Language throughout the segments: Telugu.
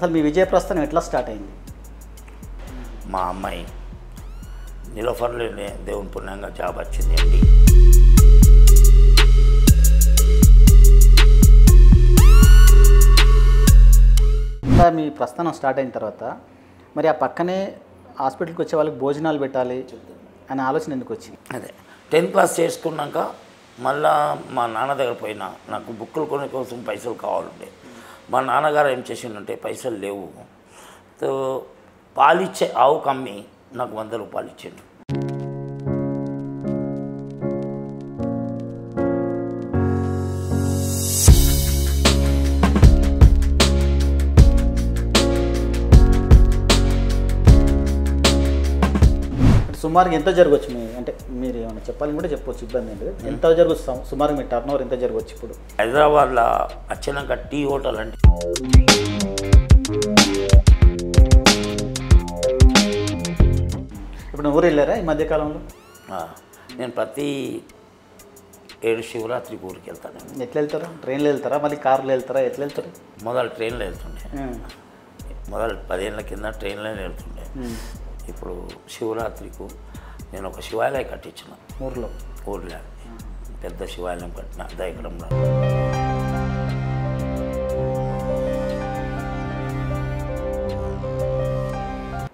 అసలు మీ విజయ ప్రస్థానం ఎట్లా స్టార్ట్ అయింది? మా అమ్మాయి నిలఫర్లోనే దేవుని పుణ్యంగా జాబ్ వచ్చింది అండి. ఇంకా మీ ప్రస్థానం స్టార్ట్ అయిన తర్వాత మరి ఆ పక్కనే హాస్పిటల్కి వచ్చే వాళ్ళకి భోజనాలు పెట్టాలి అనే ఆలోచన ఎందుకు వచ్చింది? అదే టెన్త్ క్లాస్ చేసుకున్నాక మళ్ళా మా నాన్న దగ్గర పోయినా నాకు బుక్కులు కొనే కోసం పైసలు కావాలంటే. మా నాన్నగారు ఏం చేసిండంటే పైసలు లేవు. తో పాలిచ్చే ఆవు కమ్మి నాకు వంద రూపాయలు ఇచ్చిండు. సుమారుగా ఎంత జరగవచ్చు మీ అంటే మీరు ఏమైనా చెప్పాలని కూడా చెప్పవచ్చు ఇబ్బంది ఏంటి ఎంత జరగవచ్చు సుమారుగా మీ టర్న్ ఓవర్ ఎంత జరగవచ్చు ఇప్పుడు? హైదరాబాద్లో వచ్చినాక టీ హోటల్ అంటే ఇప్పుడు ఊరు వెళ్ళారా ఈ మధ్యకాలంలో నేను ప్రతి ఏడు శివరాత్రికి ఊరికి వెళ్తాను ఎట్లా వెళ్తారా ట్రైన్లో వెళ్తారా? మళ్ళీ కార్లో వెళ్తారా? ఎట్లా వెళ్తారు? మొదలు ట్రైన్లో వెళ్తుండే. మొదలు పదేళ్ళ కింద ట్రైన్లోనే వెళ్తుండే. ఇప్పుడు శివరాత్రికి నేను ఒక శివాలయం కట్టించిన. ఊర్లో? ఊర్లో. పెద్ద శివాలయం కట్టిన దయకరంలో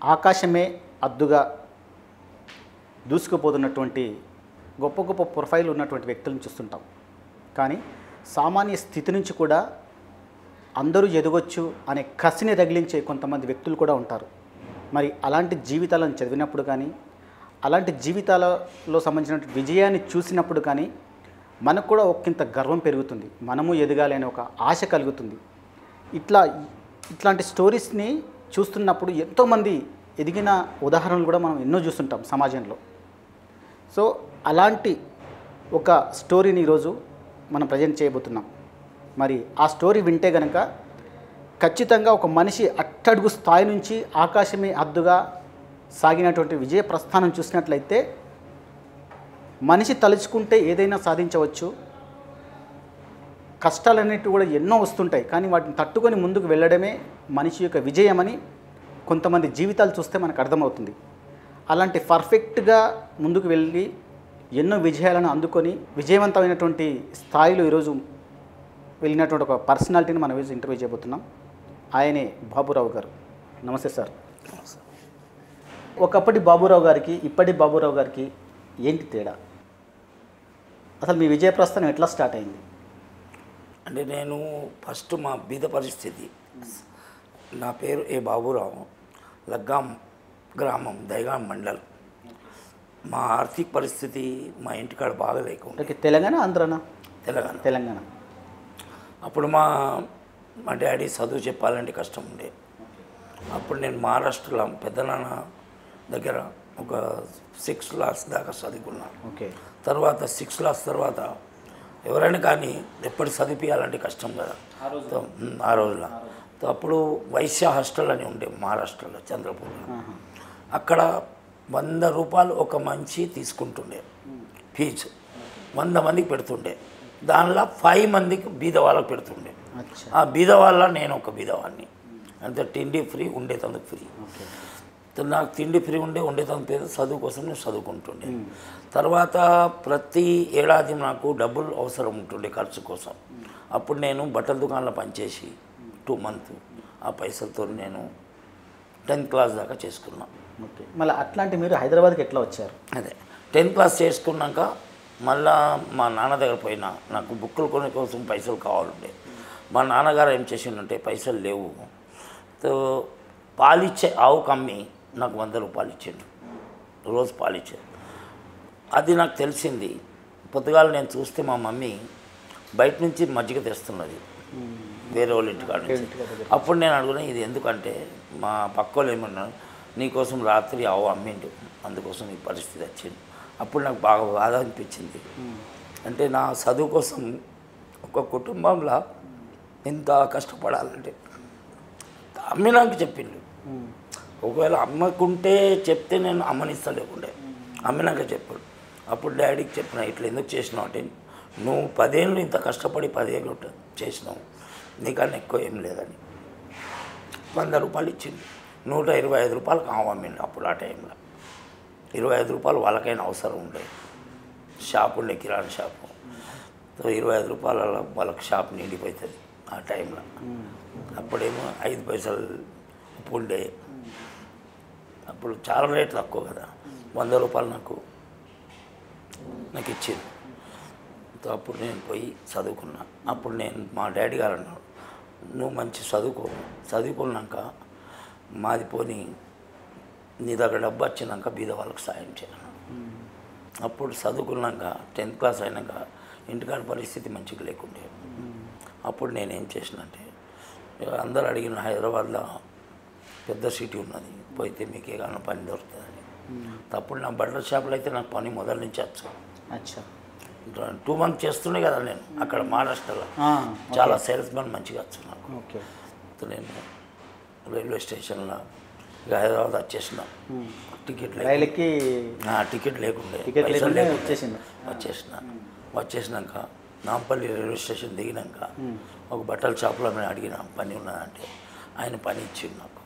ఆకాశమే అద్దుగా దూసుకుపోతున్నటువంటి గొప్ప గొప్ప ప్రొఫైల్ ఉన్నటువంటి వ్యక్తులను చూస్తుంటాం. కానీ సామాన్య స్థితి నుంచి కూడా అందరూ ఎదగొచ్చు అనే కసిని రగిలించే కొంతమంది వ్యక్తులు కూడా ఉంటారు. మరి అలాంటి జీవితాలను చదివినప్పుడు కానీ అలాంటి జీవితాలలో సంబంధించిన విజయాన్ని చూసినప్పుడు కానీ మనకు కూడా ఒకంత గర్వం పెరుగుతుంది. మనము ఎదగాలి అనే ఒక ఆశ కలుగుతుంది. ఇట్లా ఇట్లాంటి స్టోరీస్ని చూస్తున్నప్పుడు ఎంతోమంది ఎదిగిన ఉదాహరణలు కూడా మనం ఎన్నో చూస్తుంటాం సమాజంలో. సో అలాంటి ఒక స్టోరీని ఈరోజు మనం ప్రజెంట్ చేయబోతున్నాం. మరి ఆ స్టోరీ వింటే కనుక ఖచ్చితంగా ఒక మనిషి అట్టడుగు స్థాయి నుంచి ఆకాశమే అద్దుగా సాగినటువంటి విజయ ప్రస్థానం చూసినట్లయితే మనిషి తలుచుకుంటే ఏదైనా సాధించవచ్చు. కష్టాలన్నిటి కూడా ఎన్నో వస్తుంటాయి. కానీ వాటిని తట్టుకొని ముందుకు వెళ్ళడమే మనిషి యొక్క విజయమని కొంతమంది జీవితాలు చూస్తే మనకు అర్థమవుతుంది. అలాంటి పర్ఫెక్ట్గా ముందుకు వెళ్ళి ఎన్నో విజయాలను అందుకొని విజయవంతమైనటువంటి స్థాయిలో ఈరోజు వెళ్ళినటువంటి ఒక పర్సనాలిటీని మనం ఈరోజు ఇంటర్వ్యూ చేయబోతున్నాం. ఆయనే బాబురావు గారు. నమస్తే సార్. ఒకప్పటి బాబురావు గారికి ఇప్పటి బాబురావు గారికి ఏంటి తేడా? అసలు మీ విజయ ప్రస్థానం ఎట్లా స్టార్ట్ అయింది? అంటే నేను ఫస్ట్ మా బీద పరిస్థితి. నా పేరు ఏ బాబురావు. లగ్గాం గ్రామం దైగాం మండల్. మా ఆర్థిక పరిస్థితి మా ఇంటికాడ బాగా లేకుండా తెలంగాణ ఆంధ్రనా? తెలంగాణ. తెలంగాణ. అప్పుడు మా మా డాడీ చదువు చెప్పాలంటే కష్టం ఉండే. అప్పుడు నేను మహారాష్ట్రలో పెద్దనాన్న దగ్గర ఒక సిక్స్ క్లాస్ దాకా చదువుకున్నాను ఓకే. తర్వాత సిక్స్ క్లాస్ తర్వాత ఎవరైనా కానీ ఎప్పటి చదివించాలంటే కష్టం కదా. ఆ తో అప్పుడు వైశ్య హాస్టల్ అని ఉండే మహారాష్ట్రలో చంద్రపూర్లో. అక్కడ వంద రూపాయలు ఒక మంచి తీసుకుంటుండే. ఫీజు. వంద మందికి పెడుతుండే. దానిలో ఫైవ్ మందికి బీద వాళ్ళకి పెడుతుండే ఆ బీద వాళ్ళ నేను ఒక బీదవాడిని. అంతే తిండి ఫ్రీ ఉండేటందుకు ఫ్రీ. ఓకే. తో నాకు తిండి ఫ్రీ ఉండే ఉండేటందుకు పేద చదువు కోసం నేను చదువుకుంటుండే. తర్వాత ప్రతి ఏడాది నాకు డబ్బులు అవసరం ఉంటుండే ఖర్చు కోసం. అప్పుడు నేను బట్టల దుకాణంలో పనిచేసి టూ మంత్ ఆ పైసలతో నేను టెన్త్ క్లాస్ దాకా చేసుకున్నా. ఓకే. మళ్ళీ అట్లాంటి మీరు హైదరాబాద్కి ఎట్లా వచ్చారు? అదే. టెన్త్ క్లాస్ చేసుకున్నాక మళ్ళా మా నాన్న దగ్గర పోయినా నాకు బుక్కులు కొనే కోసం పైసలు కావాలంటే. మా నాన్నగారు ఏం చేసిండంటే పైసలు లేవు. తో పాలిచ్చే ఆవు కమ్మి నాకు వంద రూపాయలు ఇచ్చిండు. రోజు పాలిచ్చే. అది నాకు తెలిసింది. పొద్దుగాల నేను చూస్తే మా మమ్మీ బయట నుంచి మజ్జిగ తెస్తున్నది. వేరే వాళ్ళ ఇంటికాడ నుంచి. అప్పుడు నేను అడుగునా ఇది ఎందుకంటే మా పక్క వాళ్ళు ఏమన్నారు నీకోసం రాత్రి ఆవు అమ్మిండు. అందుకోసం ఈ పరిస్థితి వచ్చింది. అప్పుడు నాకు బాగా బాధ అనిపించింది. అంటే నా చదువు కోసం ఒక కుటుంబంలో ఎంత కష్టపడాలంటే అమ్మినాక చెప్పిండు. ఒకవేళ అమ్మకుంటే చెప్తే నేను అమ్మనిస్తా లేకుండే. అమ్మినాక చెప్పాడు. అప్పుడు డాడీకి చెప్పిన ఇట్లా ఎందుకు చేసినావు? అంటే నువ్వు పదేళ్ళు ఇంత కష్టపడి పదేళ్ళు చేసినావు. నీకన్నా ఎక్కువ ఏం లేదని. వంద రూపాయలు ఇచ్చింది నూట ఇరవై ఐదు రూపాయలు కావమ్మిండి అప్పుడు ఆ టైంలో. ఇరవై ఐదు రూపాయలు వాళ్ళకైనా అవసరం ఉండే. షాప్ ఉండే కిరాణా షాపు. సో ఇరవై ఐదు రూపాయల వాళ్ళకి షాప్ నిండిపోతుంది ఆ టైంలో. అప్పుడేమో ఐదు పైసలు ఉప్పు ఉండే. అప్పుడు చాలా రేట్ తక్కువ కదా. వంద రూపాయలు నాకు నాకు ఇచ్చింది. సో అప్పుడు నేను పోయి చదువుకున్నా. అప్పుడు నేను మా డాడీ గారు అన్నాడు నువ్వు మంచి చదువుకో. చదువుకున్నాక మాది పోనీ నీ దగ్గర డబ్బు వచ్చినాక బీద వాళ్ళకి సాయం చేయను అప్పుడు చదువుకున్నాక టెన్త్ క్లాస్ అయినాక ఇంటికాడ పరిస్థితి మంచిగా లేకుండే. అప్పుడు నేనేం చేసినంటే ఇక అందరు అడిగిన హైదరాబాద్లో పెద్ద సిటీ ఉన్నది పోయితే మీకు ఏమైనా పని దొరుకుతుందని. అప్పుడు నా బట్టల షాపులో అయితే నాకు పని మొదటి నుంచి వచ్చు టూ మంత్స్ చేస్తుండే కదా నేను అక్కడ మహారాష్ట్రలో. చాలా సేల్స్ మ్యాన్ మంచిగా వచ్చు నాకు. నేను రైల్వే స్టేషన్లో హైదరాబాద్ వచ్చేసిన. టికెట్ రైలుకి టికెట్ లేకుండే. టికెట్ లేకుండా. వచ్చేసింది వచ్చేసిన. వచ్చేసినాక నాంపల్లి రైల్వే స్టేషన్ దిగినాక ఒక బట్టల షాప్లో నేను అడిగిన పని ఉన్నదంటే? ఆయన పని ఇచ్చిండు నాకు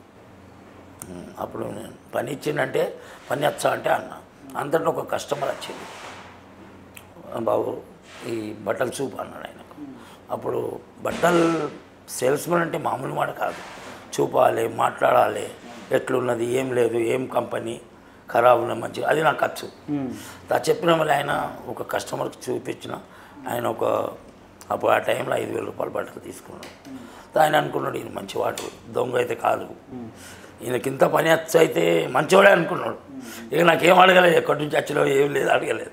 అప్పుడు నేను పని ఇచ్చిండంటే పని వచ్చా అంటే అన్న. అంతటా ఒక కస్టమర్ వచ్చింది. బాబు ఈ బట్టల చూపు అన్నాడు ఆయనకు. అప్పుడు బట్టలు సేల్స్మెన్ అంటే మామూలు మాట కాదు. చూపాలి మాట్లాడాలి. ఎట్లున్నది ఏం లేదు ఏం కంపెనీ ఖరాబ్ ఉన్నది మంచిగా అది నాకు వచ్చు ఆ చెప్పిన మళ్ళీ ఆయన ఒక కస్టమర్కి చూపించిన ఆయన ఒక అప్పుడు ఆ టైంలో ఐదు వేల రూపాయలు బట్టలు తీసుకున్నాడు. ఆయన అనుకున్నాడు ఈయన మంచివాడు దొంగ అయితే కాదు. ఈయనకి ఇంత పని వచ్చి అయితే మంచివాడే అనుకున్నాడు. ఇక నాకేం అడగలేదు ఎక్కడి నుంచి వచ్చినావు ఏం లేదు అడగలేదు.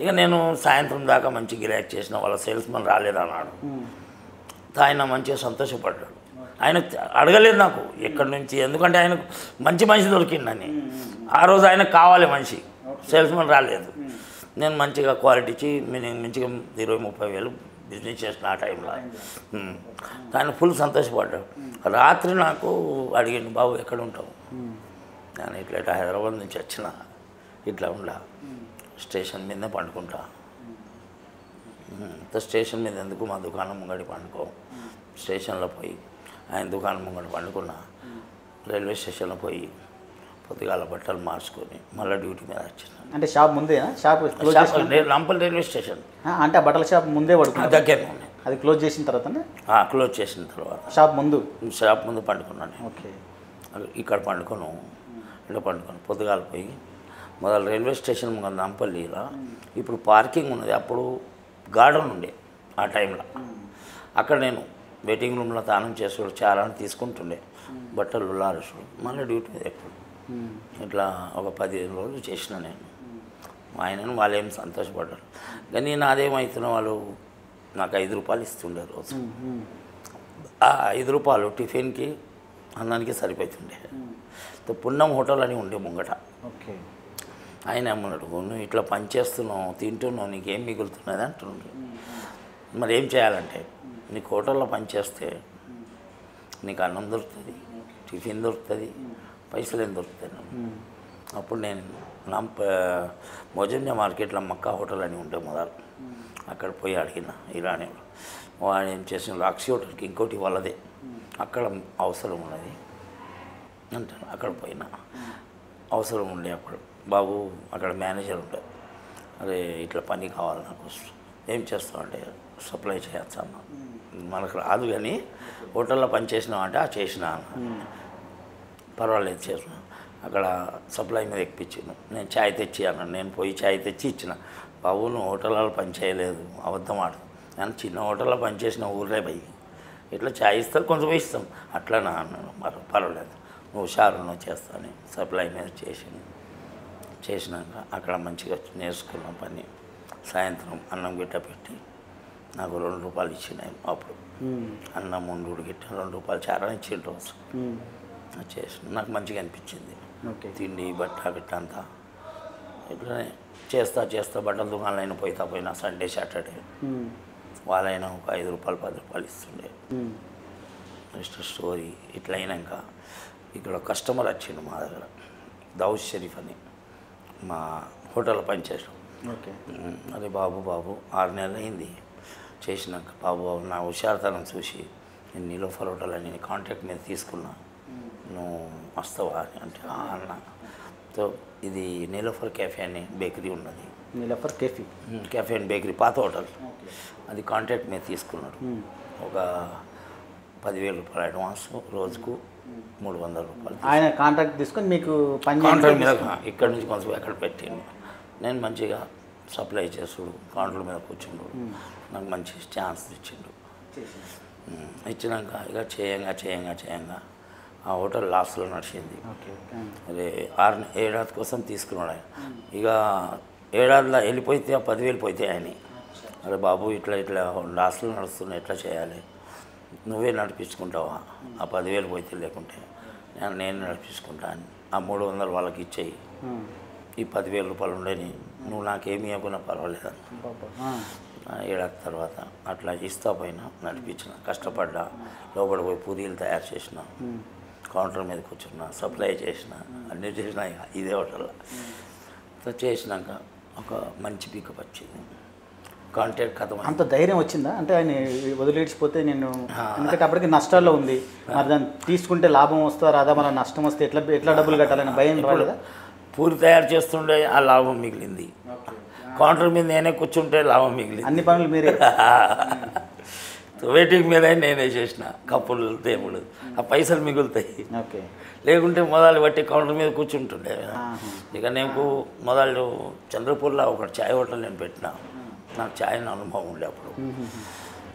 ఇక నేను సాయంత్రం దాకా మంచి గిరాక్ చేసిన వాళ్ళ సేల్స్మెన్ రాలేదు అన్నాడు ఆయన మంచిగా సంతోషపడ్డాడు. ఆయన అడగలేదు నాకు ఎక్కడి నుంచి ఎందుకంటే ఆయనకు మంచి మనిషి దొరికిందని ఆ రోజు ఆయనకు కావాలి మనిషి. సేల్స్మెన్ రాలేదు. నేను మంచిగా క్వాలిటీ ఇచ్చి నేను మంచిగా ఇరవై ముప్పై వేలు బిజినెస్ చేసిన ఆ టైంలో. ఆయన ఫుల్ సంతోషపడ్డాడు. రాత్రి నాకు అడిగిండు బాబు ఎక్కడ ఉంటావు? నేను ఇట్లా ఇట్లా హైదరాబాద్ నుంచి వచ్చిన. ఇట్లా ఉండా. స్టేషన్ మీదనే పండుకుంటా. స్టేషన్ మీద ఎందుకు మా దుకాణం ముంగడి పండుకో స్టేషన్లో పోయి ఆయన దుకాణం ముంగడి పండుకున్నా రైల్వే స్టేషన్లో పోయి పొద్దుగాల బట్టలు మార్చుకొని మళ్ళీ డ్యూటీ మీద వచ్చిన అంటే షాప్ ముందేనా షాప్ లంపల్ రైల్వే స్టేషన్. అంటే బట్టల షాప్ ముందే పడుకున్నా? దగ్గరనే ఉన్నాయి అది క్లోజ్ చేసిన తర్వాతనే? ఆ, క్లోజ్ చేసిన తర్వాత. షాప్ ముందు? షాప్ ముందు పండుకున్నాను నేను. ఓకే. ఇక్కడ పండుకోను ఇక్కడ పండుకోను పొద్దుగాల పోయి మొదలు రైల్వే స్టేషన్ ముందు నంపల్లిలో ఇప్పుడు పార్కింగ్ ఉన్నది. అప్పుడు గార్డెన్ ఉండే ఆ టైంలో. అక్కడ నేను వెయిటింగ్ రూమ్లో తానం చేసుడు చాలా తీసుకుంటుండే. బట్టలు లారుసుడు మళ్ళీ డ్యూటీ ఎప్పుడు. ఇట్లా ఒక పదిహేను రోజులు చేసిన నేను. ఆయనను వాళ్ళు ఏం సంతోషపడ్డారు. కానీ నాదేమవుతున్న వాళ్ళు నాకు ఐదు రూపాయలు ఇస్తుండే రోజు. ఆ ఐదు రూపాయలు టిఫిన్కి అన్నానికి సరిపోతుండే. పున్నం హోటల్ అని ఉండే ముంగట. ఓకే. ఆయన ఏమన్నాడు నువ్వు ఇట్లా పని చేస్తున్నావు తింటున్నావు నీకేం మిగులుతున్నది? అంటున్నాడు మరి ఏం చేయాలంటే నీకు హోటల్లో పని చేస్తే నీకు అన్నం దొరుకుతుంది టిఫిన్ దొరుకుతుంది పైసలు ఏం దొరుకుతాయి. అప్పుడు నేను లంప మోజన్య మార్కెట్లో మక్కా హోటల్ అని ఉంటే మొదలు. అక్కడ పోయి అడిగిన ఇరానీ వాడు ఏం చేసిన రాక్సీ హోటల్కి ఇంకోటి వాళ్ళదే. అక్కడ అవసరం ఉన్నది అంటాను అక్కడ పోయినా. అవసరం ఉండే అప్పుడు. బాబు అక్కడ మేనేజర్ ఉండే. అరే ఇట్లా పని కావాలి నాకు. ఏం చేస్తావు అంటే సప్లై చేయొచ్చా అన్న మనకు రాదు కానీ హోటల్లో పనిచేసినావు అంటే ఆ చేసినా అన్న. పర్వాలేదు చేసిన. అక్కడ సప్లై మీద ఎక్కిపించాను నేను ఛాయ్ తెచ్చి అన్నాను నేను పోయి ఛాయ్ తెచ్చి ఇచ్చిన. బాబు నువ్వు హోటల్లో పని చేయలేదు. అబద్ధం ఆడు నేను చిన్న హోటల్లో పనిచేసిన ఊర్లే పోయి. ఇట్లా ఛాయ్ ఇస్తారు కొంచెం ఇస్తాం. అట్లనా అన్నాను మరి పర్వాలేదు. నువ్వు హుషారు నువ్వు చేస్తాను సప్లై మీద చేసాను చేసినాక అక్కడ మంచిగా నేర్చుకున్న పని. సాయంత్రం అన్నం గిట్ట పెట్టి నాకు రెండు రూపాయలు ఇచ్చినాయి అప్పుడు అన్నం ముందు గిట్ట రెండు రూపాయలు చారా ఇచ్చిన రోజు. అది చేసిన నాకు మంచిగా అనిపించింది. తిండి బట్ట గిట్ట అంతా. ఇట్లనే చేస్తా చేస్తా బట్టల దుకాణాలు అయినా పోయితా పోయినా సండే సాటర్డే. వాళ్ళైనా ఒక ఐదు రూపాయలు పది రూపాయలు ఇస్తుండే. నెక్స్ట్ స్టోరీ ఇట్లా అయినాక ఇక్కడ కస్టమర్ వచ్చిండు మా దగ్గర. దౌద్ షరీఫ్ అని. మా హోటల్లో పనిచేసాం ఓకే. అరే బాబు బాబు ఆరు నెలలు అయింది చేసినాక బాబు నా హుషారుతనం చూసి నేను నీలోఫర్ హోటల్ అని కాంటాక్ట్ మీద తీసుకున్నా. నువ్వు వస్తావా అని అంటే అన్న. సో ఇది నీలోఫర్ క్యాఫే అని బేకరీ ఉన్నది. Niloufer cafe cafe and bakery పాత హోటల్. అది కాంట్రాక్ట్ మీద తీసుకున్నాడు. ఒక పదివేల రూపాయలు అడ్వాన్స్ రోజుకు మూడు వందల రూపాయలు ఆయన కాంట్రాక్ట్ తీసుకొని మీకు పని కాంట్రాక్ట్ మీద ఇక్కడ నుంచి కొంచెం ఎక్కడ పెట్టిండు. నేను మంచిగా సప్లై చేసుడు కౌంటర్ మీద కూర్చుండు. నాకు మంచి ఛాన్స్ ఇచ్చిండు. ఇచ్చినాక ఇక చేయంగా చేయంగా చేయంగా. ఆ హోటల్ లాస్ట్లో నడిచింది. అదే ఆరు ఏడాది కోసం తీసుకున్నాడు ఆయన. ఇక ఏడాదిలో వెళ్ళిపోతే ఆ పదివేలు పోతే ఆయన అరే బాబు ఇట్లా ఇట్లా లాస్ట్లో నడుస్తున్నా ఎట్లా చేయాలి? నువ్వే నడిపించుకుంటావా? ఆ పదివేలు పోతే లేకుంటే నేను నేను నడిపించుకుంటా అని. ఆ మూడు వందలు వాళ్ళకి ఇచ్చేయి. ఈ పదివేల రూపాయలు ఉండేని నువ్వు నాకేమి ఇవ్వకున్నా పర్వాలేదు ఏడాది తర్వాత అట్లా ఇస్తా పోయినా నడిపించిన. కష్టపడ్డా లోపల పోయి పూరీలు తయారు చేసిన కౌంటర్ మీద కూర్చున్నా సప్లై చేసిన అన్నీ చేసిన ఇదే హోటల్లో. సో చేసినాక ఒక మంచి పికప్ వచ్చింది. కాంటాక్ట్ కథ అంత ధైర్యం వచ్చిందా? అంటే ఆయన వదిలేడిచిపోతే నేను ఎందుకంటే అప్పటికి నష్టాల్లో ఉంది. మరి దాన్ని తీసుకుంటే లాభం వస్తా రాదా? మన నష్టం వస్తే ఎట్లా ఎట్లా డబ్బులు కట్టాలని భయం పూరి తయారు చేస్తుండే ఆ లాభం మిగిలింది. కౌంటర్ మీద నేనే కూర్చుంటే లాభం మిగిలింది. అన్ని పనులు మీరే. వెయిటింగ్ మీద నేనే చేసిన కప్పులు తేములు ఆ పైసలు మిగులుతాయి. ఓకే. లేకుంటే మొదలు బట్టి కౌంటర్ మీద కూర్చుంటుండే. ఇక నేను మొదలు చంద్రపూర్లో ఒక చాయ్ హోటల్ నేను పెట్టిన. నాకు చాయ్ అనుభవం ఉండే అప్పుడు.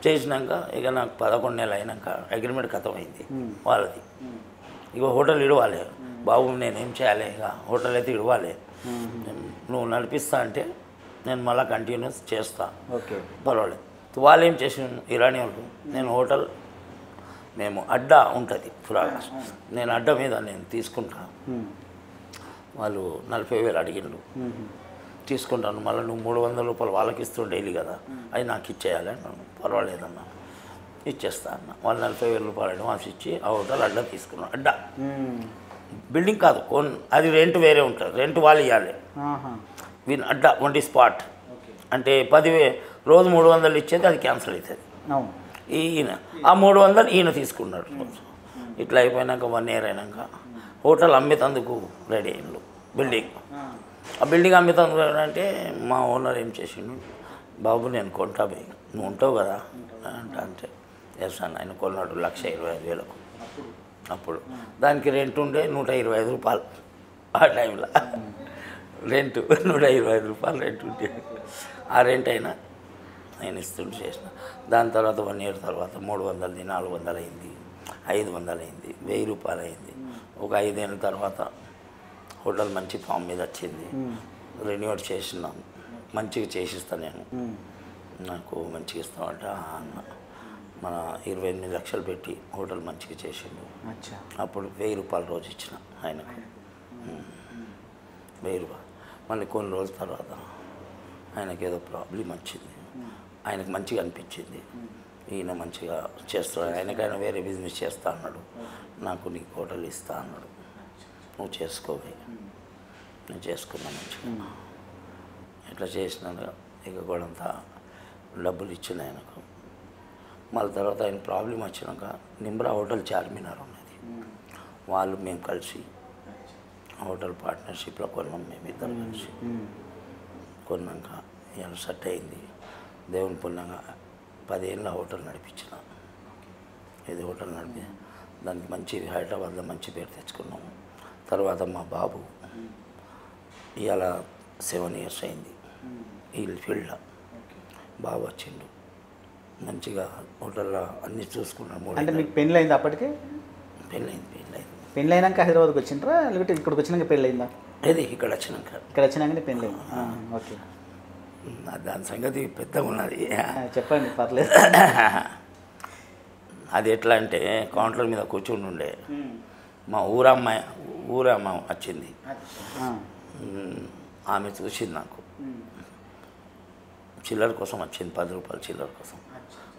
చేసినాక ఇక నాకు పదకొండు నెలలు అయినాక అగ్రిమెంట్ ఖతం అయింది వాళ్ళది. ఇక హోటల్ ఇడవాలి. బాబు నేనేం చేయాలి? ఇక హోటల్ అయితే ఇడవాలి. నువ్వు నడిపిస్తా అంటే నేను మళ్ళీ కంటిన్యూస్ చేస్తా. ఓకే. పర్వాలేదు. వాళ్ళు ఏం చేసి ఇరానీ వాళ్ళు నేను హోటల్ మేము అడ్డా ఉంటుంది పురాగా నేను అడ్డా మీద నేను తీసుకుంటా. వాళ్ళు నలభై వేలు అడిగిండు తీసుకుంటాను. మళ్ళీ నువ్వు మూడు వందల రూపాయలు వాళ్ళకి ఇస్తూ డైలీ కదా. అది నాకు ఇచ్చేయాలి అన్నాను. పర్వాలేదన్నా. ఇచ్చేస్తా అన్న. వాళ్ళు నలభై వేల రూపాయలు అడ్వాన్స్ ఇచ్చి ఆ హోటల్ అడ్డా తీసుకున్నాను. అడ్డా. బిల్డింగ్ కాదు అది రెంట్ వేరే ఉంటుంది. రెంట్ వాళ్ళు ఇవ్వాలి వీన్ అడ్డా వంటి స్పాట్ అంటే పదివే రోజు మూడు వందలు ఇచ్చేది అది క్యాన్సిల్ అవుతుంది ఈయన ఆ మూడు వందలు ఈయన తీసుకున్నాడు ఇట్లా అయిపోయినాక వన్ ఇయర్ అయినాక హోటల్ అమ్మేతందుకు రెడీ అయ్యిండు. బిల్డింగ్ ఆ. బిల్డింగ్ అమ్మేతందుకు అంటే మా ఓనర్ ఏం చేసిండు? బాబు నేను కొంటా పోయి నువ్వు ఉంటావు కదా అంటే అంటే. ఎస్ అన్న ఆయన కొన్నాడు లక్ష ఇరవై ఐదు వేలకు. అప్పుడు. దానికి రెంట్ ఉండే నూట ఇరవై ఐదు రూపాయలు ఆ టైంలో రెంట్ నూట ఇరవై ఐదు రూపాయలు రెంట్ ఉంటే. ఆ రెంట్ అయినా నేను ఇస్తుంటే చేసిన. దాని తర్వాత వన్ ఇయర్ తర్వాత మూడు వందలది నాలుగు వందలు అయింది ఐదు వందలు అయింది వెయ్యి రూపాయలు అయింది ఒక ఐదేళ్ళ తర్వాత హోటల్ మంచి ఫామ్ మీద వచ్చింది. రెన్యూట్ చేసినాం. మంచిగా చేసిస్తా నేను. నాకు మంచిగా ఇస్తామంటే అన్న. మన ఇరవై ఎనిమిది లక్షలు పెట్టి హోటల్ మంచిగా చేసిండు. అప్పుడు వెయ్యి రూపాయలు రోజు ఇచ్చిన ఆయనకు. వెయ్యి రూపాయలు. మళ్ళీ కొన్ని రోజుల తర్వాత ఆయనకి ఏదో ప్రాబ్లం వచ్చింది. ఆయనకు మంచిగా అనిపించింది. ఈయన మంచిగా చేస్తాడు. ఆయనకైనా వేరే బిజినెస్ చేస్తా అన్నాడు. నాకు నీకు హోటల్ ఇస్తా అన్నాడు. నువ్వు చేసుకోవి. నేను చేసుకున్నా మంచిగా. ఇట్లా చేసినాక ఇక కూడా అంతా డబ్బులు ఇచ్చింది ఆయనకు. మళ్ళీ తర్వాత ఆయన ప్రాబ్లం వచ్చినాక నిమ్రా హోటల్ చార్మినార్ ఉన్నది. వాళ్ళు మేము కలిసి హోటల్ పార్ట్నర్షిప్లో కొన్నాం మేము ఇద్దరు కలిసి. కొన్నాక ఇలా సెట్ అయింది. దేవుని పుణ్యంగా పదేళ్ళ హోటల్ నడిపించిన. ఇది హోటల్ నడిపి దానికి మంచి హైదరాబాద్లో మంచి పేరు తెచ్చుకున్నాము. తర్వాత మా బాబు ఇవాళ సెవెన్ ఇయర్స్ అయింది. ఈ ఫీల్డ్లో బాబు వచ్చిండు. మంచిగా హోటల్లో అన్నీ చూసుకున్నాడు. మూడు అంటే మీకు పెళ్ళి అయింది అప్పటికే? పెళ్ళైంది పెళ్ళైంది పెళ్ళి అయినాక హైదరాబాద్కి వచ్చిండ్రా? లేకపోతే ఇక్కడికి వచ్చినాక పెళ్ళి అయిందా ఇది ఇక్కడ వచ్చినాక. ఇక్కడ వచ్చినాకనే పెళ్ళి ఓకే. దాని సంగతి పెద్దగా ఉన్నది. చెప్పండి పర్లేదు. అది ఎట్లా అంటే కౌంటర్ మీద కూర్చుని ఉండే. మా ఊరమ్మాయి ఊరమ్మ వచ్చింది. ఆమె చూసింది నాకు. చిల్లర కోసం వచ్చింది పది రూపాయలు చిల్లర కోసం.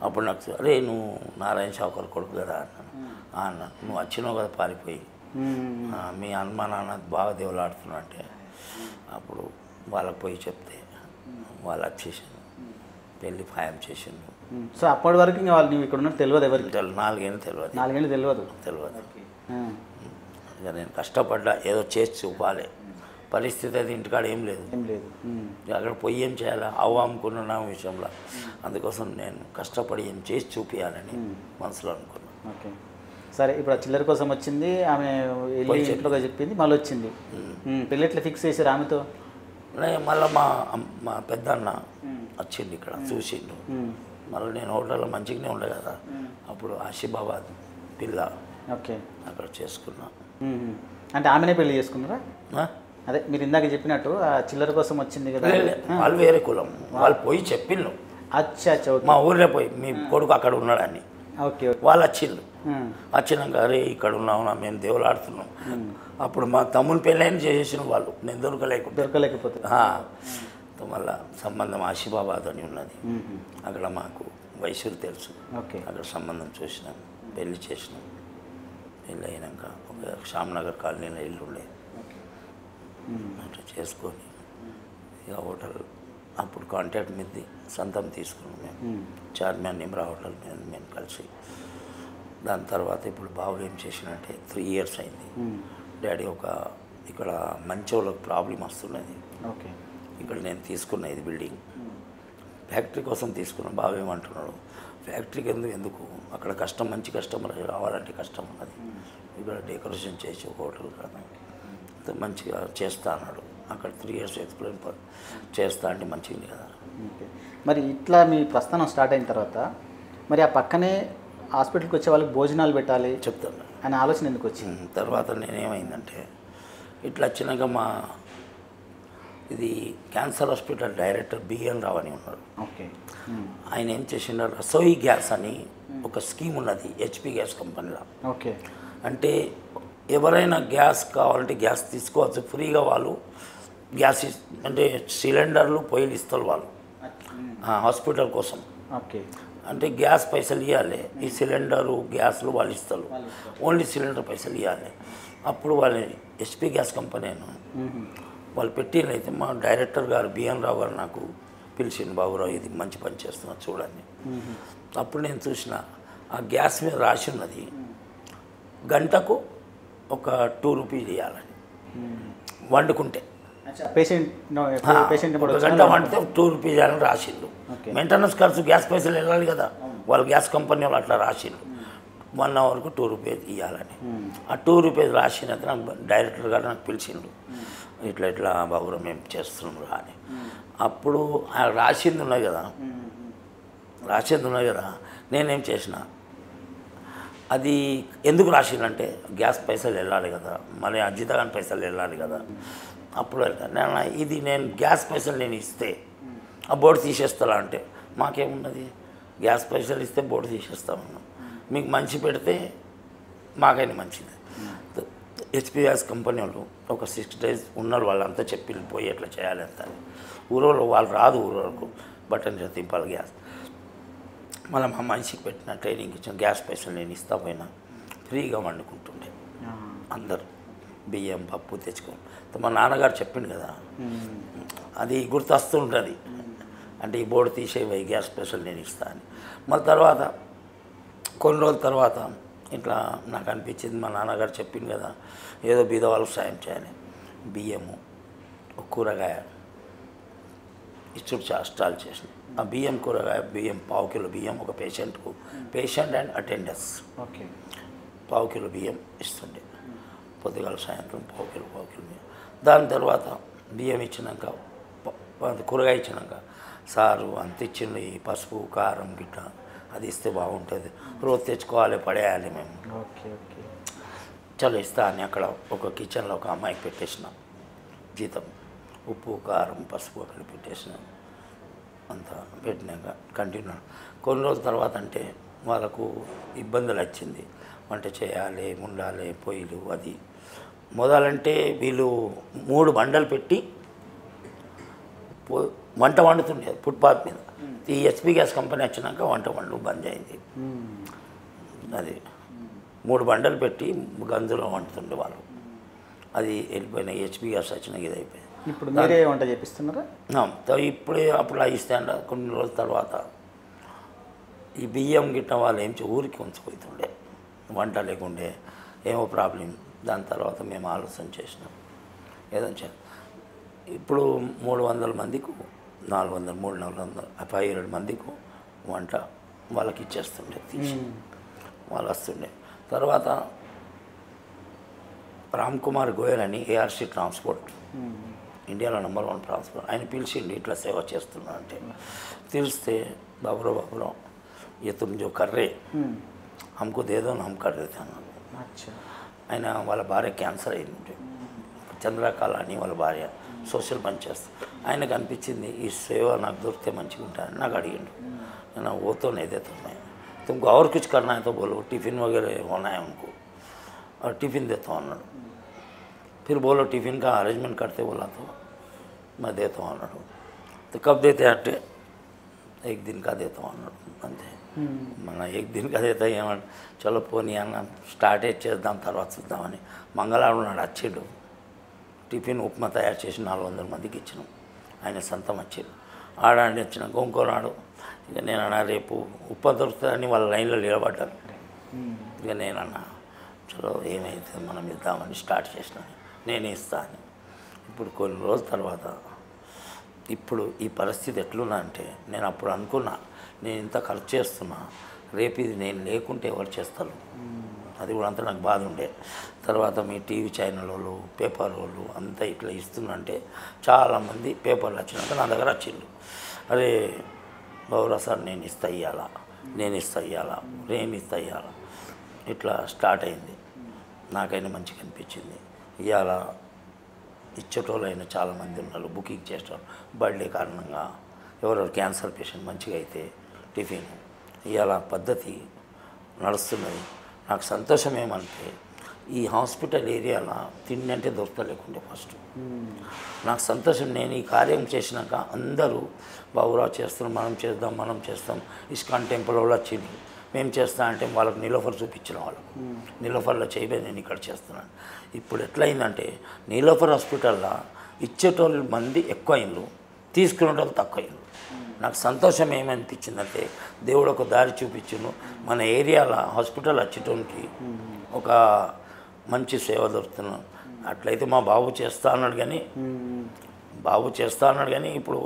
అప్పుడు నాకు అరే నువ్వు నారాయణ షావుకర్ కొడుకు కదా అన్నాను. "ఆ" అన్న నువ్వు వచ్చినావు కదా పారిపోయి. ఉమ్, "ఆ, మీ అమ్మ నాన్న బాగా దేవులాడుతున్నా అంటే. అప్పుడు వాళ్ళకి పోయి చెప్తే వాళ్ళు వచ్చేసిండు పెళ్ళి ఖాయం చేసిండు. సో అప్పటి వరకు ఇంకా వాళ్ళు నువ్వు ఇక్కడ ఉన్నట్టు తెలియదు ఎవరికి? తెలు- నాలుగేళ్ళు తెలియదు నాలుగేళ్ళు తెలియదు తెలియదు ఇక నేను కష్టపడ్డా ఏదో చేసి చూపాలి. పరిస్థితి అది ఇంటికాడ ఏం లేదు. ఏం లేదు. అక్కడ పోయి ఏం చేయాలా? అవ్వ అమ్ముకున్న నా విషయంలో. అందుకోసం నేను కష్టపడి ఏం చేసి చూపించాలని మనసులో అనుకున్నాను. ఓకే. సరే ఇప్పుడు ఆ చిల్లర కోసం వచ్చింది. ఆమె వెళ్ళి ఇంట్లోగా చెప్పింది మళ్ళీ వచ్చింది. ఉమ్, పెళ్ళి ఎట్లా ఫిక్స్ చేశారు ఆమెతో? మళ్ళీ మా మా పెద్దన్న వచ్చిండు ఇక్కడ చూసిండు. మళ్ళీ నేను హోటల్లో మంచిగానే ఉండే కదా. అప్పుడు ఆశీబాబాద్ పిల్ల ఓకే. అక్కడ చేసుకున్నా. అంటే ఆమెనే పెళ్ళి చేసుకున్నారా? అదే మీరు ఇందాక చెప్పినట్టు ఆ చిల్లర కోసం వచ్చింది కదా. వాళ్ళు వేరే కులం. వాళ్ళు పోయి చెప్పిండు అచ్చా అచ్చా మా ఊర్లో పోయి మీ కొడుకు అక్కడ ఉన్నాడని. Okay okay. వాళ్ళు వచ్చిండు ఉమ్, వచ్చినాక అరే ఇక్కడ ఉన్నాం మేము దేవులు ఆడుతున్నాం. అప్పుడు మా తమ్ముని పెళ్ళైన చేసేసిన వాళ్ళు. నేను దొరకలేకుండా దొరకలేకపోతే. మళ్ళా సంబంధం ఆశీబాబాద్ అని ఉన్నది. అక్కడ మాకు వయసులు తెలుసు. ఓకే. అక్కడ సంబంధం చూసినాం. పెళ్ళి చేసినాం. పెళ్ళి అయినాక ఒక శ్యామ్నగర్ కాలనీలో ఇల్లు ఉండే ఉమ్, అట్లా చేసుకొని ఇక హోటల్ అప్పుడు కాంటాక్ట్ మీది సొంతం తీసుకున్నాం మేము. ఉమ్, చార్మినార్ నిమ్రా హోటల్ మేము మేము కలిసి. దాని తర్వాత ఇప్పుడు బాబు ఏం చేసినట్టే త్రీ ఇయర్స్ అయింది. డాడీ ఒక ఇక్కడ మంచి వాళ్ళకి ప్రాబ్లం వస్తున్నది. ఓకే. ఇక్కడ నేను తీసుకున్న ఇది బిల్డింగ్ ఫ్యాక్టరీ కోసం తీసుకున్న. బాబు ఏమంటున్నాడు ఫ్యాక్టరీకి ఎందుకు ఎందుకు? అక్కడ కష్టం మంచి కస్టమర్ రావాలంటే కష్టం ఉన్నది. ఇక్కడ డెకరేషన్ చేసి ఒక హోటల్ కదా. మంచిగా చేస్తా అన్నాడు. అక్కడ త్రీ ఇయర్స్ ఎక్స్ప్లెయిన్ చేస్తా అంటే మంచిది కదా. ఓకే. మరి ఇట్లా మీ ప్రస్థానం స్టార్ట్ అయిన తర్వాత మరి ఆ పక్కనే హాస్పిటల్కి వచ్చే వాళ్ళకి భోజనాలు పెట్టాలి చెప్తాను. అనే ఆలోచన ఎందుకు వచ్చింది? తర్వాత నేనేమైందంటే ఇట్లా వచ్చినాక మా ఇది cancer hospital director BN Rao అని ఉన్నాడు. ఓకే. ఆయన ఏం చేసిండు రసోయి గ్యాస్ అని ఒక స్కీమ్ ఉన్నది హెచ్పి గ్యాస్ కంపెనీలో. ఓకే. అంటే ఎవరైనా గ్యాస్ కావాలంటే గ్యాస్ తీసుకోవచ్చు. ఫ్రీగా వాళ్ళు గ్యాస్ అంటే సిలిండర్లు పొయ్యిలు ఇస్తారు వాళ్ళు. హాస్పిటల్ కోసం. ఓకే. అంటే గ్యాస్ పైసలు ఇవ్వాలి ఈ సిలిండరు గ్యాస్లు వాళ్ళు ఇస్తారు. ఓన్లీ సిలిండర్ పైసలు ఇవ్వాలి అప్పుడు వాళ్ళ హెచ్పి గ్యాస్ కంపెనీను ఉమ్, వాళ్ళు పెట్టినైతే మా డైరెక్టర్ గారు బిఎన్ రావు గారు నాకు పిలిచింది బాబురావు ఇది మంచి పని చేస్తున్నా చూడండి. అప్పుడు నేను చూసిన ఆ గ్యాస్ మీద రాసి ఉన్నది గంటకు ఒక టూ రూపీస్ ఇవ్వాలని. వండుకుంటే. పేషెంట్ పేషెంట్ గంట టూ రూపీస్ అని రాసిండు. మెయింటెనెన్స్ ఖర్చు గ్యాస్ పైసలు వెళ్ళాలి కదా. వాళ్ళు గ్యాస్ కంపెనీ వాళ్ళు అట్లా రాసిండు వన్ అవర్కు టూ రూపీస్ ఇవ్వాలని ఆ టూ రూపీస్ రాసిన నాకు డైరెక్టర్ గారు నాకు పిలిచిండు ఇట్లా ఇట్లా బాబురా మేము చేస్తున్నాం రా అని. అప్పుడు ఆ రాసింది ఉన్నది కదా. రాసింది ఉన్నది కదా. నేనేం చేసిన అది ఎందుకు రాసిందంటే గ్యాస్ పైసలు వెళ్ళాలి కదా. మళ్ళీ అజితగాని పైసలు వెళ్ళాలి కదా. అప్పుడు వెళ్తాను. నేను ఇది నేను గ్యాస్ పైసలు నేను ఇస్తే ఆ బోర్డు తీసేస్తా అంటే మాకేమున్నది? గ్యాస్ పైసలు ఇస్తే బోర్డు తీసేస్తా ఉన్నాం. మీకు మంచి పెడితే మాకైనా మంచిది. హెచ్పి గ్యాస్ కంపెనీ వాళ్ళు ఒక సిక్స్ డేస్ ఉన్నారు వాళ్ళంతా చెప్పి పోయి ఎట్లా చేయాలి అంత. ఊరోళ్ళు వాళ్ళు రాదు ఊరోళ్ళకు బటన్ తింపాలి గ్యాస్. మళ్ళీ మా మనిషికి పెట్టిన ట్రైనింగ్ ఇచ్చిన గ్యాస్ పైసలు నేను ఇస్తా పోయినా ఫ్రీగా వండుకుంటుండే. అందరు బియ్యం పప్పు తెచ్చుకో మా నాన్నగారు చెప్పిండు కదా. అది గుర్తొస్తుంటుంది. అంటే ఈ బోర్డు తీసేవి గ్యాస్ స్పెషల్ నేను ఇస్తా అని. మళ్ళీ తర్వాత కొన్ని రోజుల తర్వాత ఇట్లా నాకు అనిపించింది మా నాన్నగారు చెప్పింది కదా ఏదో బీద వాళ్ళకి సాయం చేయాలి. బియ్యము కూరగాయ ఇచ్చుడు చాష్టాలు చేసిన. ఆ బియ్యం కూరగాయ బియ్యం పావు కిలో బియ్యం ఒక పేషెంట్కు. Patient and attenders okay. పావు కిలో బియ్యం ఇస్తుండే. పొద్దుగాల సాయంత్రం పావు కిలో పావు కిలో బియ్యం. దాని తర్వాత బియ్యం ఇచ్చినాక కూరగాయ ఇచ్చినాక సారు అంత ఇచ్చిండు ఈ పసుపు కారం గిట్ట అది ఇస్తే బాగుంటుంది. రోజు తెచ్చుకోవాలి పడేయాలి మేము. Okay okay. చలో ఇస్తా అని అక్కడ ఒక కిచెన్లో ఒక అమ్మాయికి పెట్టేసిన జీతం. ఉప్పు కారం పసుపు అక్కడ పెట్టేసిన. అంత పెట్టినాక కంటిన్యూ. కొన్ని రోజుల తర్వాత అంటే వాళ్ళకు ఇబ్బందులు వచ్చింది. వంట చేయాలి ఉండాలి పొయ్యిలు అది. మొదలంటే వీళ్ళు మూడు బండలు పెట్టి వంట వండుతుండేది ఫుట్పాత్ మీద. ఈ హెచ్పి గ్యాస్ కంపెనీ వచ్చినాక వంట వండు బంద్ అయింది. అది మూడు బండలు పెట్టి గంజులో వండుతుండే వాళ్ళు. అది వెళ్ళిపోయిన హెచ్పి గ్యాస్ వచ్చినాక ఇది అయిపోయింది. ఇప్పుడు మీరే వంట చేపిస్తున్నారా? ఇప్పుడే అప్పుడు ఇస్తాండ కొన్ని రోజుల తర్వాత. ఈ బియ్యం గిట్ట వాళ్ళు ఏం చే- ఊరికి ఉంచిపోతుండే. వంట లేకుండే ఏమో ప్రాబ్లం. దాని తర్వాత మేము ఆలోచన చేసినాం ఏదైనా చే ఇప్పుడు మూడు వందల మందికి నాలుగు వందలు మూడు నాలుగు వందలు ఫైవ్ హండ్రెడ్ మందికి వంట వాళ్ళకి ఇచ్చేస్తుండే తీసి వాళ్ళు వస్తుండే తర్వాత రామ్ కుమార్ గోయల్ అని ఏఆర్సీ ట్రాన్స్పోర్ట్ ఇండియాలో నెంబర్ వన్ ట్రాన్స్పోర్ట్ ఆయన పిలిచిండి ఇట్లా సేవ చేస్తున్నా అంటే తెలిస్తే బాబురావు బాబురావు ये तुम जो कर रहे हमको दे दो ना हम कर देते हैं అచ్చా ఆయన వాళ్ళ భార్య క్యాన్సర్ అయింది చంద్రకళ అని వాళ్ళ భార్య సోషల్ పని చేస్తారు ఆయనకు అనిపించింది ఈ సేవ నాకు దొరికితే మంచిగా ఉంటాయని నాకు అడిగిండు నేను ఓతో नहीं देता मैं तुमको और कुछ करना है तो बोलो टिफिन वगैरह होना है उनको और टिफिन देता हूँ అన్నాడు फिर बोलो टिफिन का अरेंजमेंट करते बोला तो मैं देता हूँ అన్నాడు तो कब देते हैं అంటే एक दिन का देता हूँ అన్నాడు అంతే మన దీని అయితే ఏమంటే చలో పోనీ అన్న స్టార్ట్ చేద్దాం తర్వాత చూద్దామని. మంగళవారం నాడు వచ్చిండు టిఫిన్ ఉప్మా తయారు చేసి నాలుగు వందల మందికి ఇచ్చినాం. ఆయన సొంతం వచ్చిండు ఆడాండి వచ్చిన ఇంకో ఆడు ఇక అన్న రేపు ఉప్మా దొరుకుతుందని వాళ్ళ లైన్లో నిలబడ్డారు. Hmm. ఇక నేనన్నా చలో ఏమైతే మనం ఇద్దామని స్టార్ట్ చేసినాను నేనే ఇస్తాను ఇప్పుడు కొన్ని రోజుల తర్వాత ఇప్పుడు ఈ పరిస్థితి ఎట్లున్నా అంటే నేను అప్పుడు అనుకున్నా. నేను ఇంత ఖర్చు చేస్తున్నా రేపు ఇది నేను లేకుంటే ఎవరు చేస్తారు? అది కూడా అంతా నాకు బాధ ఉండే. తర్వాత మీ టీవీ ఛానల్ వాళ్ళు పేపర్ వాళ్ళు అంతా ఇట్లా ఇస్తుందంటే చాలామంది పేపర్లు వచ్చినాక నా దగ్గర వచ్చిండు అరే బౌరా సార్ నేను ఇస్తా ఇయ్యాలా? నేను ఇస్తా ఇయ్యాలా? నేను ఇస్తా ఇయ్యాలా? ఇట్లా స్టార్ట్ అయింది. నాకైనా మంచిగా అనిపించింది. ఇవాళ ఇచ్చేటోళ్ళు అయినా చాలామంది ఉన్నారు బుకింగ్ చేసేటోళ్ళు బర్త్డే కారణంగా ఎవరెవరు క్యాన్సర్ పేషెంట్ మంచిగా అయితే టిఫిన్. ఇవాళ పద్ధతి నడుస్తున్నది. నాకు సంతోషం ఏమంటే ఈ హాస్పిటల్ ఏరియాలో తిండి అంటే దొరకలేకుండే ఫస్ట్. నాకు సంతోషం నేను ఈ కార్యం చేసినాక అందరూ బాబురావు చేస్తున్నాం మనం చేద్దాం మనం చేస్తాం. ఇస్కాన్ టెంపుల్ వాళ్ళు వచ్చిండ్రు మేము చేస్తా అంటే వాళ్ళకి నిలోఫర్ చూపించిన వాళ్ళకు. నిలోఫర్లో చేయబోయి నేను ఇక్కడ చేస్తున్నాను. ఇప్పుడు ఎట్లయిందంటే నీలోఫర్ హాస్పిటల్లో ఇచ్చేటోళ్ళు మంది ఎక్కువ అయిండ్రు తీసుకునే వాళ్ళు తక్కువ అయిండ్రు నాకు సంతోషం ఏమనిపించిందంటే దేవుడు ఒక దారి చూపించును. మన ఏరియాలో హాస్పిటల్ వచ్చేటోనికి ఒక మంచి సేవ దొరుకుతున్నాను అట్లయితే మా బాబు చేస్తా అన్నాడు కానీ బాబు చేస్తా అన్నాడు కానీ ఇప్పుడు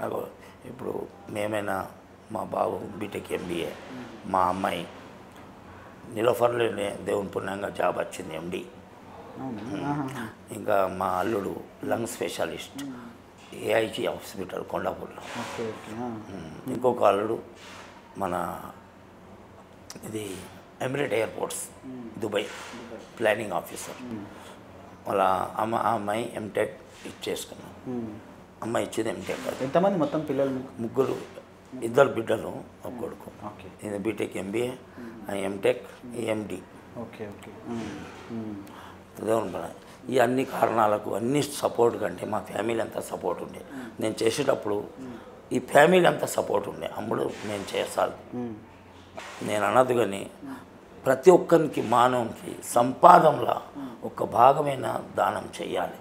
నాకు ఇప్పుడు మేమైనా మా బాబు బీటెక్ ఎంబీఏ మా అమ్మాయి నిలోఫర్లోనే దేవుని పుణ్యంగా జాబ్ వచ్చింది ఎండి. ఇంకా మా అల్లుడు లంగ్ స్పెషలిస్ట్. ఏఐజీ హాస్పిటల్ కొండాపూర్లో. ఇంకొక అల్లుడు మన ఇది Emirate airports Dubai planning officer. వాళ్ళ అమ్మ ఆ అమ్మాయి ఎంటెక్ ఇచ్చేసుకున్నాం. అమ్మాయి ఇచ్చింది ఎంటెక్ ఎంతమంది మొత్తం పిల్లలు ముగ్గురు ఇద్దరు బిడ్డలు ఒక కొడుకు. ఓకే. ఇది BTech MBA MTech MD okay okay. ఈ అన్ని కారణాలకు అన్ని సపోర్ట్ కంటే మా ఫ్యామిలీ అంతా సపోర్ట్ ఉండే. నేను చేసేటప్పుడు ఈ ఫ్యామిలీ అంతా సపోర్ట్ ఉండే. అమ్ముడు నేను చేసాలి నేను అనదు కానీ ప్రతి ఒక్కరికి మానవునికి సంపాదంలో ఒక భాగమైన దానం చేయాలి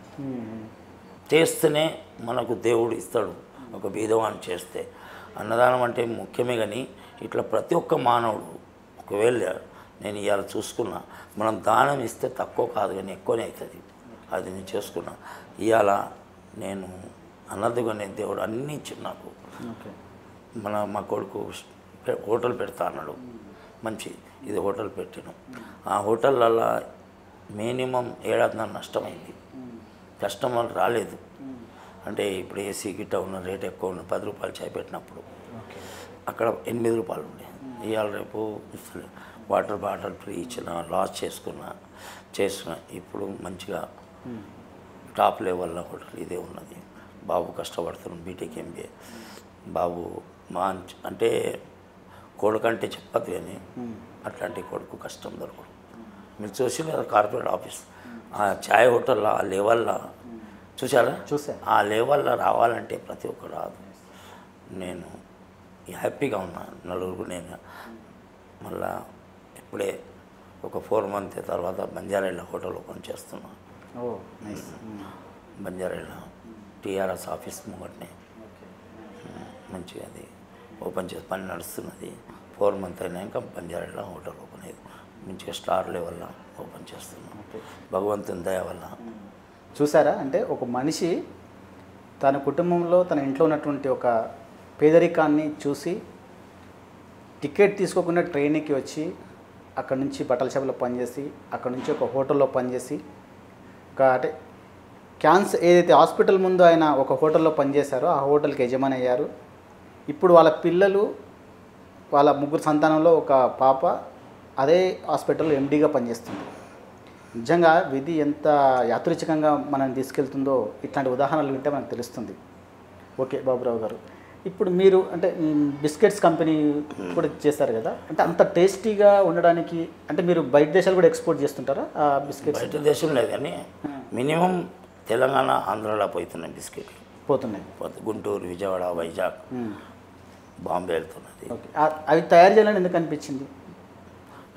చేస్తేనే మనకు దేవుడు ఇస్తాడు. ఒక బీదవాన్ని చేస్తే అన్నదానం అంటే ముఖ్యమే కానీ ఇట్లా ప్రతి ఒక్క మానవుడు ఒకవేళ నేను ఇవాళ చూసుకున్నా మనం దానం ఇస్తే తక్కువ కాదు కానీ ఎక్కువనే అవుతుంది. అది నేను చేసుకున్నా. ఇవాళ నేను అన్నదుగానే దేవుడు అన్నీ ఇచ్చిండు నాకు. మన మా కొడుకు హోటల్ పెడతా అన్నాడు. మంచి ఇది హోటల్ పెట్టాను. ఆ హోటళ్ళల్లో మినిమం ఏడాదిన్నర నష్టమైంది. కస్టమర్ రాలేదు. అంటే ఇప్పుడు ఏసీ గిట్ట ఉన్న రేట్ ఎక్కువ ఉన్న పది రూపాయలు చాయ్ పెట్టినప్పుడు అక్కడ ఎనిమిది రూపాయలు ఉండే. ఇవాళ రేపు వాటర్ బాటిల్ ఫ్రీ ఇచ్చిన లాస్ చేసుకున్నా చేసుకున్నా. ఇప్పుడు మంచిగా టాప్ లెవెల్లో హోటల్ ఇదే ఉన్నది. బాబు కష్టపడుతున్నాం బీటెక్ ఎంబీఏ. బాబు మంచి అంటే కొడుకంటే కానీ అట్లాంటి కొడుకు కష్టం దొరకదు. మీరు చూసి కార్పొరేట్ ఆఫీస్. ఆ ఛాయ్ హోటల్లో ఆ లెవెల్లో చూసారా చూసా. ఆ లెవెల్లో రావాలంటే ప్రతి ఒక్కరు రాదు. నేను హ్యాపీగా ఉన్నా నలుగురు నేను. మళ్ళా ఇప్పుడే ఒక ఫోర్ మంత్ తర్వాత బంజారాయిల హోటల్ ఓపెన్ చేస్తున్నా ఓ నైస్. బంజారాయిల టీఆర్ఎస్ ఆఫీస్ ముంగట్నే. మంచిగా అది ఓపెన్ చేసి పని నడుస్తున్నది. ఫోర్ మంత్ అయినాక బంజారాయిల హోటల్ ఓపెన్ అయ్యింది. మంచిగా స్టార్ లెవెల్లో ఓపెన్ చేస్తున్నాం. భగవంతుని దయ వల్ల. చూసారా? అంటే ఒక మనిషి తన కుటుంబంలో తన ఇంట్లో ఉన్నటువంటి ఒక పేదరికాన్ని చూసి టికెట్ తీసుకోకుండా ట్రైన్కి వచ్చి అక్కడ నుంచి బట్టల షాపులో పనిచేసి అక్కడ నుంచి ఒక హోటల్లో పనిచేసి అంటే క్యాన్సర్ ఏదైతే హాస్పిటల్ ముందు ఆయన ఒక హోటల్లో పనిచేశారో ఆ హోటల్కి యజమాని అయ్యారు. ఇప్పుడు వాళ్ళ పిల్లలు వాళ్ళ ముగ్గురు సంతానంలో ఒక పాప అదే హాస్పిటల్లో ఎండీగా పనిచేస్తుంది. నిజంగా విధి ఎంత యాదృచ్ఛికంగా మనల్ని తీసుకెళ్తుందో ఇట్లాంటి ఉదాహరణలు వింటే మనకు తెలుస్తుంది. ఓకే బాబురావు గారు. ఇప్పుడు మీరు అంటే బిస్కెట్స్ కంపెనీ కూడా చేస్తారు కదా? అంటే అంత టేస్టీగా ఉండడానికి అంటే మీరు బయట దేశాలు కూడా ఎక్స్పోర్ట్ చేస్తుంటారా ఆ బిస్కెట్స్? బయట దేశం లేదు కానీ మినిమం తెలంగాణ ఆంధ్రాలో పోతున్నాయి బిస్కెట్లు. పోతున్నాయి. పోతే గుంటూరు విజయవాడ వైజాగ్ బాంబే వెళ్తున్నది. అవి తయారు చేయాలని ఎందుకు అనిపించింది?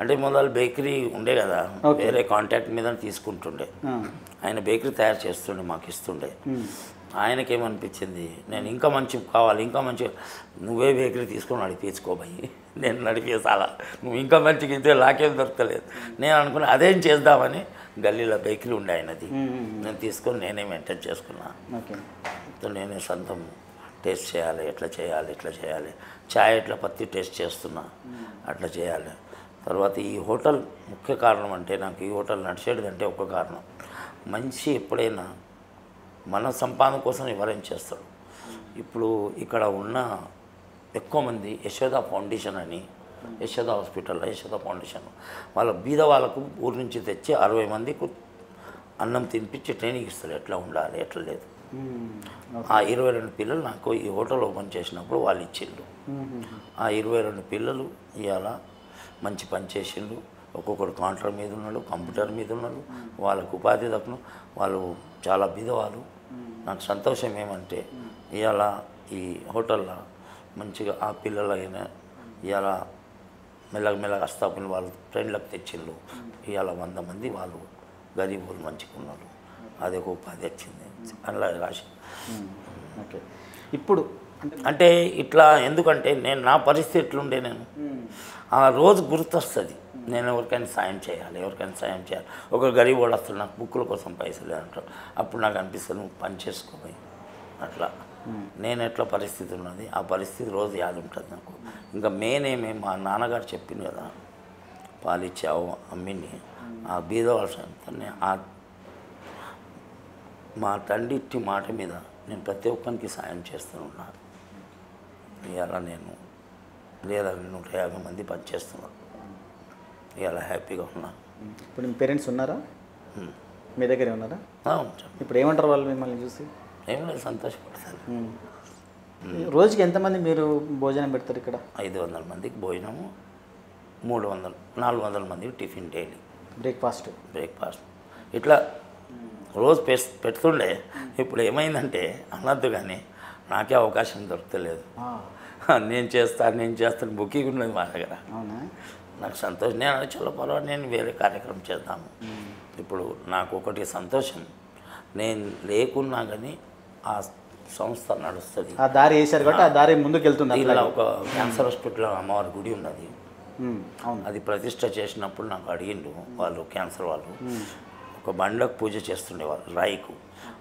అంటే మొదలు బేకరీ ఉండే కదా. వేరే కాంటాక్ట్ మీద తీసుకుంటుండే. ఆయన బేకరీ తయారు చేస్తుండే మాకు ఇస్తుండే. ఆయనకేమనిపించింది? నేను ఇంకా మంచి కావాలి ఇంకా మంచి నువ్వే బేకరీ తీసుకొని నడిపించుకోబోయి నేను నడిపేసాలా నువ్వు ఇంకా మంచిగా ఇస్తే నాకేం దొరకలేదు. నేను అనుకున్నా అదేం చేద్దామని గల్లీలో బేకరీ ఉండే ఆయనది. నేను తీసుకొని నేనే మెయింటైన్ చేసుకున్నా. నేనే సొంతం టేస్ట్ చేయాలి ఎట్లా చేయాలి ఎట్లా చేయాలి. చాయ్ ఎట్లా పత్తి టేస్ట్ చేస్తున్నా అట్లా చేయాలి. తర్వాత ఈ హోటల్ ముఖ్య కారణం అంటే నాకు ఈ హోటల్ నడిచేటిదంటే ఒక కారణం. మనిషి ఎప్పుడైనా మన సంపాదన కోసం ఎవరైనా చేస్తాడు ఇప్పుడు ఇక్కడ ఉన్న ఎక్కువ మంది యశోద ఫౌండేషన్ అని యశోద హాస్పిటల్ యశోద ఫౌండేషన్. వాళ్ళ బీద వాళ్ళకు ఊరి నుంచి తెచ్చి అరవై మందికి అన్నం తినిపించి ట్రైనింగ్ ఇస్తారు. ఎట్లా ఉండాలి ఎట్లా లేదు. ఆ ఇరవై రెండు పిల్లలు నాకు ఈ హోటల్ ఓపెన్ చేసినప్పుడు వాళ్ళు ఇచ్చిండ్రు. ఆ ఇరవై రెండు పిల్లలు ఇవాళ మంచి పని చేసిండ్రు. ఒక్కొక్కడు కౌంటర్ మీద ఉన్నాడు కంప్యూటర్ మీద ఉన్నాడు. వాళ్ళకు ఉపాధి దక్కును. వాళ్ళు చాలా బిధవాళ్ళు నాకు సంతోషం ఏమంటే ఇవాళ ఈ హోటల్లో మంచిగా ఆ పిల్లలైనా ఇవాళ మెల్లగ మెల్లగ అస్తాపుని వాళ్ళు ఫ్రెండ్లకు తెచ్చిండ్రు ఇవాళ వంద మంది వాళ్ళు గరీబులు మంచిగా ఉన్నారు అది ఒక ఉపాధి వచ్చింది. అలా రాసి ఓకే. ఇప్పుడు అంటే ఇట్లా ఎందుకంటే నేను నా పరిస్థితి ఎట్లుండే నేను ఆ రోజు గుర్తొస్తుంది. నేను ఎవరికైనా సాయం చేయాలి ఎవరికైనా సాయం చేయాలి. ఒక గరీబ్ వాడు వస్తాడు నాకు బుక్కుల కోసం పైసలు అంటారు. అప్పుడు నాకు అనిపిస్తుంది నువ్వు పని చేసుకోమని అట్లా. నేను ఎట్లా పరిస్థితి ఉన్నది? ఆ పరిస్థితి రోజు యాది ఉంటుంది నాకు. ఇంకా మెయిన్ మా నాన్నగారు చెప్పింది కదా పాలిచ్చావు అమ్మిని ఆ బీదవాళ్ళని ఆ మా తండ్రి మాట మీద నేను ప్రతి ఒక్కరికి సాయం చేస్తూనే ఇలా నేను. లేదా నూట యాభై మంది పనిచేస్తున్నాను ఇవాళ హ్యాపీగా ఉన్నా. ఇప్పుడు మీ పేరెంట్స్ ఉన్నారా. మీ దగ్గరే ఉన్నారా? ఉంటాను ఇప్పుడు ఏమంటారు వాళ్ళు మిమ్మల్ని చూసి? ఏం లేదు సంతోషపడతాను. మ్మ్. రోజుకి ఎంతమంది మీరు భోజనం పెడతారు ఇక్కడ? ఐదు వందల మందికి భోజనము మూడు వందలు నాలుగు వందల మందికి టిఫిన్ డైలీ. బ్రేక్ఫాస్ట్. బ్రేక్ఫాస్ట్. ఇట్లా రోజు పె పెడుతుండే. ఇప్పుడు ఏమైందంటే అనద్దు కానీ నాకే అవకాశం దొరకలేదు. నేను చేస్తాను నేను చేస్తాను బుకింగ్ ఉన్నది మా దగ్గర. అవునా? నాకు సంతోషం. నేను చాలా పర్వాలేదు నేను వేరే కార్యక్రమం చేద్దాము. ఇప్పుడు నాకు ఒకటి సంతోషం. నేను లేకున్నా కానీ ఆ సంస్థ నడుస్తుంది. ఆ దారి వేశారు కాబట్టి ఆ దారి ముందుకు వెళ్తుంది ఇలా ఒక క్యాన్సర్ హాస్పిటల్ అమ్మవారి గుడి ఉన్నది. అది ప్రతిష్ట చేసినప్పుడు నాకు అడిగిండు వాళ్ళు క్యాన్సర్ వాళ్ళు. ఒక బండకు పూజ చేస్తుండేవాళ్ళు రాయికు.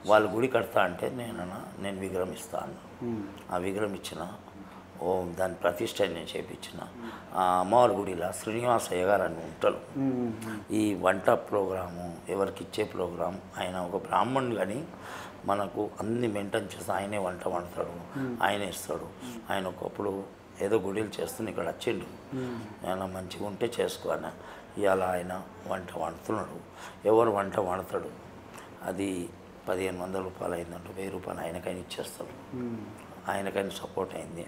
వాళ్ళు గుడి కడతా అంటే నేను నేను విగ్రహం ఇస్తా అన్న. మ్మ్. ఆ విగ్రహం ఇచ్చిన ఓం దాని ప్రతిష్ట నేను చేపించిన ఆ అమ్మవారి గుడిలో శ్రీనివాసయ్య గారు అని ఉంటారు. ఈ వంట ప్రోగ్రాము ఎవరికి ఇచ్చే ప్రోగ్రాం ఆయన ఒక బ్రాహ్మణుడు కానీ మనకు అన్ని మెయింటైన్ చేసి ఆయనే వంట వండుతాడు ఆయనే ఇస్తాడు. ఆయన ఒకప్పుడు ఏదో గుడిలు చేస్తున్న ఇక్కడ వచ్చిండు. ఆయన మంచిగా ఉంటే చేసుకో అన్న. ఇవాళ ఆయన వంట వండుతున్నాడు. ఎవరు వంట వండుతాడు? అది పదిహేను వందల రూపాయలు అయిందంటే వెయ్యి రూపాయలు ఆయనకైనా ఇచ్చేస్తాడు. ఆయనకైనా సపోర్ట్ అయింది.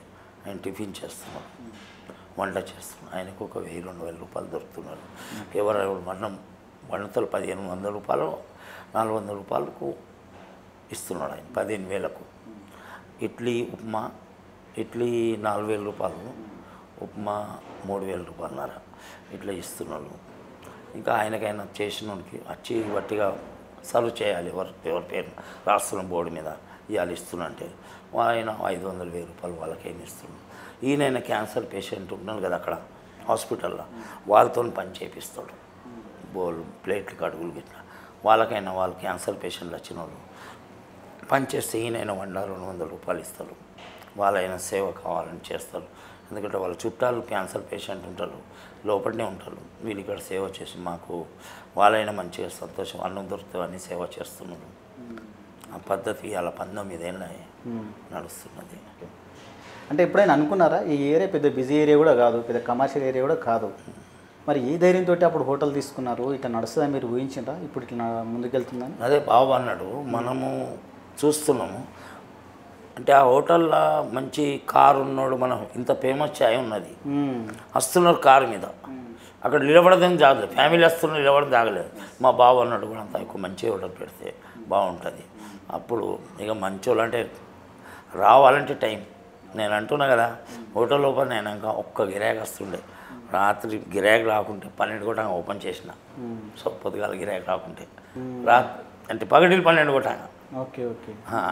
ఆయన టిఫిన్ చేస్తున్నాడు వంట చేస్తున్నాడు ఆయనకు ఒక వెయ్యి రెండు వేల రూపాయలు దొరుకుతున్నారు. ఎవరు మనం వంటలు పదిహేను వందల రూపాయలు నాలుగు వందల రూపాయలకు ఇస్తున్నాడు ఆయన పదిహేను వేలకు. ఇడ్లీ ఉప్మా ఇడ్లీ నాలుగు వేల రూపాయలు ఉప్మా మూడు వేల రూపాయలున్నర ఇట్లా ఇస్తున్నాడు. ఇంకా ఆయనకైనా చేసినోడికి వచ్చి బట్టిగా సర్వ్ చేయాలి ఎవరి ఎవరి పేరు రాస్తున్న బోర్డు మీద. ఇవాళ ఇస్తున్నంటే ఆయన ఐదు వందల వెయ్యి రూపాయలు వాళ్ళకైనా ఇస్తున్నాడు? ఈయన క్యాన్సర్ పేషెంట్ ఉన్నాడు కదా అక్కడ హాస్పిటల్లో. వాళ్ళతో పని చేపిస్తాడు. బోల్ ప్లేట్లు కడుగులు గిట్లా. వాళ్ళకైనా వాళ్ళు క్యాన్సర్ పేషెంట్లు వచ్చిన వాళ్ళు పనిచేస్తే ఈయనైనా వంద రెండు వందల రూపాయలు ఇస్తారు వాళ్ళైనా సేవ కావాలని చేస్తారు ఎందుకంటే వాళ్ళ చుట్టాలు క్యాన్సర్ పేషెంట్ ఉంటారు లోపలనే ఉంటారు. వీళ్ళు ఇక్కడ సేవ చేసి మాకు వాళ్ళైనా మంచిగా సంతోషం అన్నం దొరుకుతామని సేవ చేస్తున్నారు. ఆ పద్ధతి అలా పంతొమ్మిది ఏళ్ళ నడుస్తున్నది. అంటే ఎప్పుడైనా అనుకున్నారా? ఈ ఏరియా పెద్ద బిజీ ఏరియా కూడా కాదు పెద్ద కమర్షియల్ ఏరియా కూడా కాదు. మరి ఈ ధైర్యంతో అప్పుడు హోటల్ తీసుకున్నారు ఇట్లా నడుస్తుందని మీరు ఊహించిండ్రా? ఇప్పుడు ఇట్లా ముందుకెళ్తుందని? అదే బాబు అన్నాడు మనము చూస్తున్నాము. అంటే ఆ హోటల్లో మంచి కారు ఉన్నాడు మనం ఇంత ఫేమస్ ఛాయ్ ఉన్నది. వస్తున్నారు కారు మీద. అక్కడ నిలబడదేం జాగలేదు. ఫ్యామిలీ వస్తున్నారు నిలబడడం జాగలేదు. మా బావ అన్నాడు కూడా అంత ఎక్కువ మంచి హోటల్ పెడితే బాగుంటుంది. అప్పుడు ఇక మంచోళ్ళు అంటే రావాలంటే టైం. నేను అంటున్నా కదా హోటల్ ఓపెన్ అయినాక ఒక్క గిరాకీ వస్తుండే. రాత్రి గిరాకీ రాకుంటే పన్నెండు కూడా ఓపెన్ చేసిన. సో పొద్దుగాల గిరాకీ రాకుంటే. రాత్రి అంటే పగటిలు పన్నెండు కొట్టాక ఓకే ఓకే.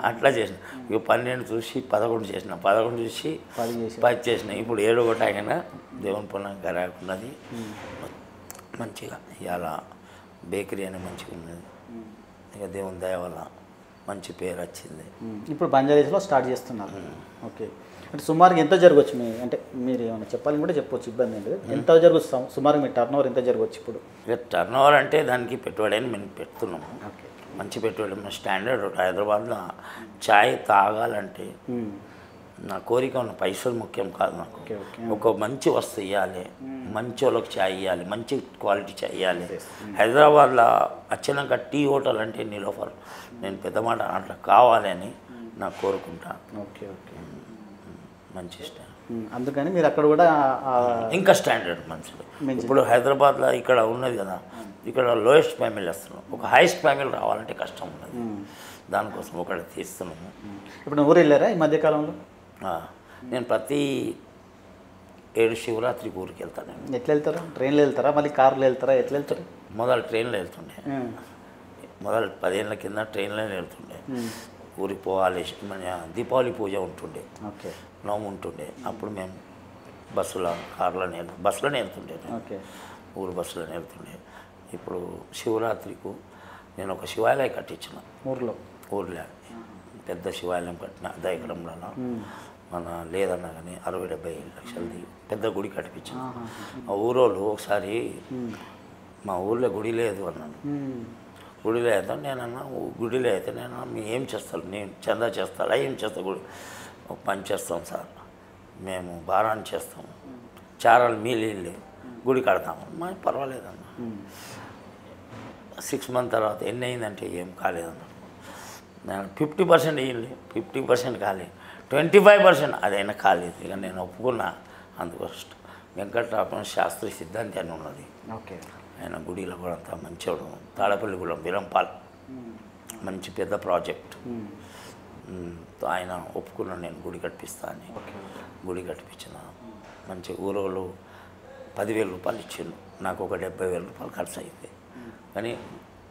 అట్లా చేసిన. ఇక పన్నెండు చూసి పదకొండు చేసిన. పదకొండు చూసి పది చేసి పది చేసిన. ఇప్పుడు ఏడు కొట్టాకైనా దేవుని పొలం గరాకున్నది మంచిగా ఇవాళ బేకరీ అని మంచిగా ఉన్నది. ఇక దేవుని దయ వల్ల మంచి పేరు వచ్చింది. ఇప్పుడు బంజారీస్లో స్టార్ట్ చేస్తున్నారు. ఓకే. అంటే సుమారుగా ఎంత జరగవచ్చు మీ అంటే మీరు ఏమైనా చెప్పాలని కూడా చెప్పొచ్చు ఇబ్బంది ఏం లేదు. ఎంత జరగచ్చు సుమారుగా మీ టర్న్ ఓవర్ ఎంత జరగవచ్చు ఇప్పుడు? టర్న్ ఓవర్ అంటే దానికి పెట్టుబడి అని మేము పెడుతున్నాము. ఓకే. మంచి పెట్టుబడి మన స్టాండర్డ్ హైదరాబాద్లో చాయ్ తాగాలంటే. నా కోరిక ఉన్న పైసలు ముఖ్యం కాదు నాకు. ఒక మంచి వస్తువు ఇవ్వాలి మంచి వాళ్ళకి చాయ్ ఇవ్వాలి మంచి క్వాలిటీ చాయ్ ఇవ్వాలి హైదరాబాద్లో వచ్చినాక టీ హోటల్ అంటే నిలోఫర్ నేను పెద్ద మాట అట్లా కావాలి అని నాకు కోరుకుంటా. Okay okay. మంచి స్టాండ్. అందుకని మీరు అక్కడ కూడా ఇంకా స్టాండర్డ్ మంచిది. ఇప్పుడు హైదరాబాద్లో ఇక్కడ ఉన్నది కదా ఇక్కడ లోయెస్ట్ ఫ్యామిలీ వస్తున్నాం. ఒక హైయెస్ట్ ఫ్యామిలీ రావాలంటే కష్టం ఉన్నది. దానికోసం ఒకటి తీస్తున్నాము. ఇప్పుడు ఊరు వెళ్ళారా ఈ మధ్యకాలంలో నేను ప్రతి ఏడు శివరాత్రికి ఊరికి వెళ్తాను ఎట్లా వెళ్తారు? ట్రైన్లో వెళ్తారా? మళ్ళీ కార్లో వెళ్తారా? ఎట్లా వెళ్తారు? మొదలు ట్రైన్లో వెళ్తుండే. మొదలు పదేళ్ళ కింద ట్రైన్లోనే వెళ్తుండే ఊరికి పోవాలి మన దీపావళి పూజ ఉంటుండే. ఓకే. నోము ఉంటుండే. అప్పుడు మేము బస్సులో కార్లోనే వెళ్తాం బస్సులోనే వెళ్తుండే ఊరు బస్సులోనే వెళ్తుండే ఇప్పుడు శివరాత్రికి నేను ఒక శివాలయం కట్టించిన ఊర్లో? ఊర్లో. పెద్ద శివాలయం కట్టిన దయకరంలో మన లేదన్నా కానీ అరవై డెబ్బై లక్షలది పెద్ద గుడి కట్టించిన ఆ ఊరోళ్ళు ఒకసారి మా ఊర్లో గుడి లేదు అన్నాను. గుడిలో అయితే నేను అన్నా గుడిలో అయితే నేను అన్నా, ఏం చేస్తాను నేను చందా చేస్తాడా? ఏం చేస్తా గుడి. ఒక పని చేస్తాం సార్. మేము భారాన్ని చేస్తాము చారాలు మీ గుడి కడతాము. మా పర్వాలేదన్న. సిక్స్ మంత్ తర్వాత ఎన్ని అయిందంటే ఏం కాలేదన్న. నేను ఫిఫ్టీ పర్సెంట్ అయ్యింది ఫిఫ్టీ పర్సెంట్ కాలేదు. ట్వంటీ ఫైవ్ పర్సెంట్ అదైనా కాలేదు. ఇక నేను ఒప్పుకున్నా. అందుకోసం వెంకటరామన్ శాస్త్రీయ సిద్ధాంతి అని ఉన్నది. ఓకే. ఆయన గుడిలో కూడా అంతా మంచోడు. తాడపల్లిగూడెం విరంపాల్. మంచి పెద్ద ప్రాజెక్ట్. ఆయన ఒప్పుకున్నాను నేను గుడి కట్టిస్తా అని. గుడి కట్టించిన మంచి ఊరోళ్ళు పదివేల రూపాయలు ఇచ్చిండు నాకు ఒక డెబ్బై వేల రూపాయలు ఖర్చు అయింది కానీ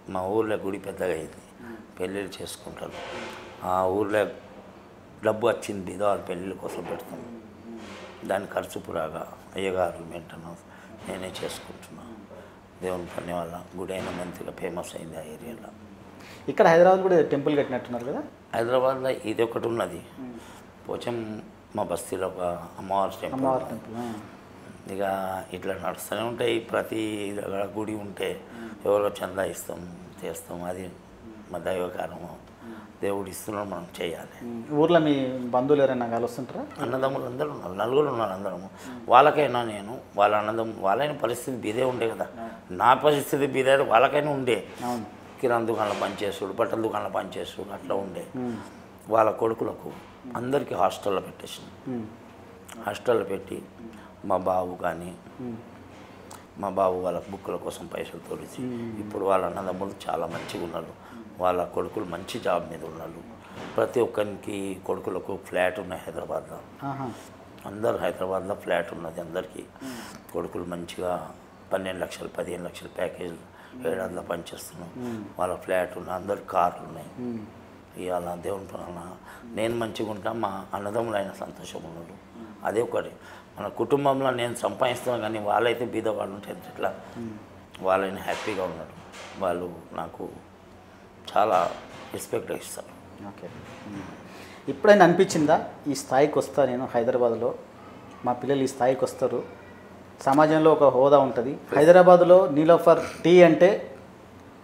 మా ఊర్లో గుడి పెద్దగా అయింది పెళ్ళిళ్ళు చేసుకుంటారు. ఆ ఊర్లో డబ్బు వచ్చింది. బిధవాళ్ళ పెళ్ళిళ్ళ కోసం పెడతాం దాని ఖర్చు పురాగా అయ్యగారు మెయింటెనెన్స్ నేనే చేసుకుంటున్నాను దేవుని పని వల్ల గుడి అయినా మంచిగా ఫేమస్ అయింది ఆ ఏరియాలో. ఇక్కడ హైదరాబాద్ కూడా టెంపుల్ కట్టినట్టున్నారు కదా? హైదరాబాద్లో ఇది ఒకటి ఉన్నది. పోచం మా బస్తీలో ఒక అమ్మవారి టెంపుల్. ఇక ఇట్లా నడుస్తూనే ఉంటాయి. ప్రతి గుడి ఉంటే ఎవరో చందా ఇస్తాం చేస్తాం. అది మా దైవకారము దేవుడు ఇస్తున్నాడు మనం చేయాలి. ఊర్లో మీ బంధువులు ఎవరైనా కలుస్తుంటారా? అన్నదమ్ములు అందరూ ఉన్నారు. నలుగురు ఉన్నారు అందరము. వాళ్ళకైనా నేను వాళ్ళ అన్నదమ్ము వాళ్ళైన పరిస్థితి బీదే ఉండే కదా. నా పరిస్థితి అయితే వాళ్ళకైనా ఉండే. కిరాణా దుకాణంలో పనిచేస్తుడు బట్టల దుకాణంలో పనిచేస్తుడు అట్లా ఉండే. వాళ్ళ కొడుకులకు అందరికీ హాస్టల్లో పెట్టేసింది. హాస్టల్లో పెట్టి మా బాబు కానీ. మా బాబు వాళ్ళ బుక్కుల కోసం పైసలు తోలిచి ఇప్పుడు వాళ్ళ అన్నదమ్ములు చాలా మంచిగా ఉన్నారు. వాళ్ళ కొడుకులు మంచి జాబ్ మీద ఉన్నారు. ప్రతి ఒక్కరికి కొడుకులకు ఫ్లాట్ ఉన్నాయి హైదరాబాద్లో. అందరు హైదరాబాద్లో ఫ్లాట్ ఉన్నది అందరికీ. కొడుకులు మంచిగా పన్నెండు లక్షలు పదిహేను లక్షల ప్యాకేజ్ ఏడాదిలో పనిచేస్తున్నాం. వాళ్ళ ఫ్లాట్ ఉన్నాయి అందరు కార్లు ఉన్నాయి. ఇవాళ దేవుని పనుల నేను మంచిగా ఉంటా మా అన్నదమ్ములు అయినా సంతోషం ఉన్నారు అదే ఒకటి. మన కుటుంబంలో నేను సంపాదిస్తాను కానీ వాళ్ళైతే బీద వాళ్ళు ఉంటే ఎట్లా వాళ్ళని హ్యాపీగా ఉన్నాడు వాళ్ళు నాకు చాలా రెస్పెక్ట్ ఇస్తారు. ఓకే. ఎప్పుడైనా అనిపించిందా? ఈ స్థాయికి వస్తా నేను హైదరాబాద్లో. మా పిల్లలు ఈ స్థాయికి వస్తారు. సమాజంలో ఒక హోదా ఉంటుంది. హైదరాబాద్లో నీలోఫర్ టీ అంటే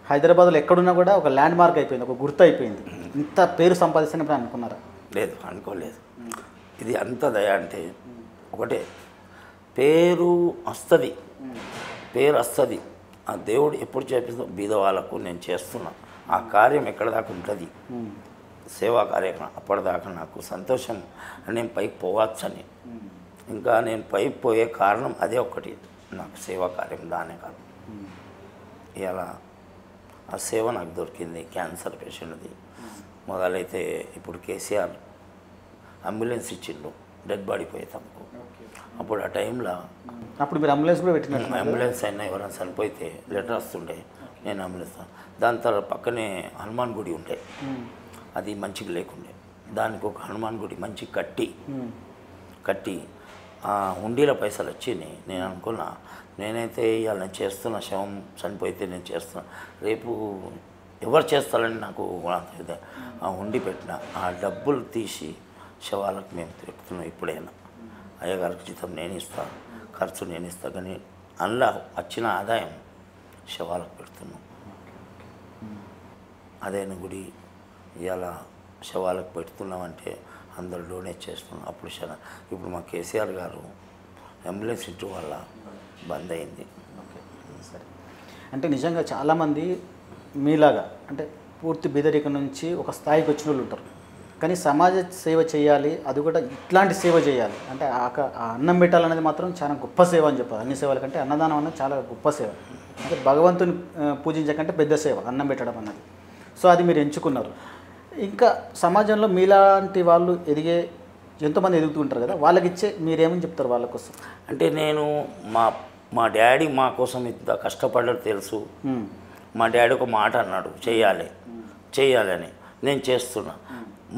హైదరాబాద్లో ఎక్కడున్నా కూడా ఒక ల్యాండ్ మార్క్ అయిపోయింది ఒక గుర్తు అయిపోయింది. ఇంత పేరు సంపాదిస్తున్నప్పుడు అనుకున్నారా? లేదు అనుకోలేదు. ఇది అంత దయ అంటే ఒకటే. పేరు వస్తుంది పేరు వస్తుంది ఆ దేవుడు ఎప్పుడు చేపిస్తా బీద వాళ్ళకు నేను చేస్తున్నా. ఆ కార్యం ఎక్కడ దాకా ఉంటుంది? సేవా కార్యక్రమం అప్పటిదాకా నాకు సంతోషం. నేను పైకి పోవచ్చని. ఇంకా నేను పైకి పోయే కారణం అదే ఒకటి నాకు సేవా కార్యం దానే కారణం ఇలా ఆ సేవ నాకు దొరికింది క్యాన్సర్ పేషెంట్ది. మొదలైతే ఇప్పుడు కేసీఆర్ అంబులెన్స్ ఇచ్చిండు డెడ్ బాడీ పోయే తమకు అప్పుడు ఆ టైంలో అప్పుడు మీరు అంబులెన్స్ కూడా పెట్టినట్టు అంబులెన్స్ అయినా ఎవరైనా చనిపోతే లెటర్ వస్తుండే నేను అంబులెన్స్ దాని తర్వాత పక్కనే హనుమాన్ గుడి ఉండే. అది మంచిగా లేకుండే. దానికి ఒక హనుమాన్ గుడి మంచి కట్టి కట్టి హుండీల పైసలు వచ్చినాయి. నేను అనుకున్నా నేనైతే ఇవాళ నేను చేస్తున్న శవం చనిపోతే నేను చేస్తున్నా. రేపు ఎవరు చేస్తారని నాకు. ఆ హుండీ పెట్టిన ఆ డబ్బులు తీసి శవాలకు మేము పెడుతున్నాం ఇప్పుడైనా. అయ్యగారికి జీతం నేను ఇస్తా ఖర్చు నేను ఇస్తా కానీ అందులో వచ్చిన ఆదాయం శవాలకు పెడుతున్నాం. అదైన గుడి ఇవాళ శవాలకు పెడుతున్నామంటే అందరు డొనేట్ చేస్తున్నాం అప్పుడు శన ఇప్పుడు మా కేసీఆర్ గారు అంబులెన్స్ ఇటు వల్ల బంద్ అయింది. సరే. అంటే నిజంగా చాలామంది మీలాగా అంటే పూర్తి బీదరిక నుంచి ఒక స్థాయికి వచ్చిన వాళ్ళు ఉంటారు. కానీ సమాజ సేవ చేయాలి అది కూడా ఇట్లాంటి సేవ చేయాలి. అంటే ఆ అన్నం పెట్టాలనేది మాత్రం చాలా గొప్ప సేవ అని చెప్పాలి. అన్ని సేవల కంటే అన్నదానం అనేది చాలా గొప్ప సేవ. అంటే భగవంతుని పూజించకంటే పెద్ద సేవ అన్నం పెట్టడం అన్నది. సో అది మీరు ఎంచుకున్నారు. ఇంకా సమాజంలో మీలాంటి వాళ్ళు ఎదిగే ఎంతోమంది ఎదుగుతూ ఉంటారు కదా వాళ్ళకి ఇచ్చే మీరేమని చెప్తారు వాళ్ళ కోసం? అంటే నేను మా మా డాడీ మా కోసం ఇంత కష్టపడ్డాడు తెలుసు. మా డాడీ ఒక మాట అన్నాడు చేయాలి చేయాలని నేను చేస్తున్నా.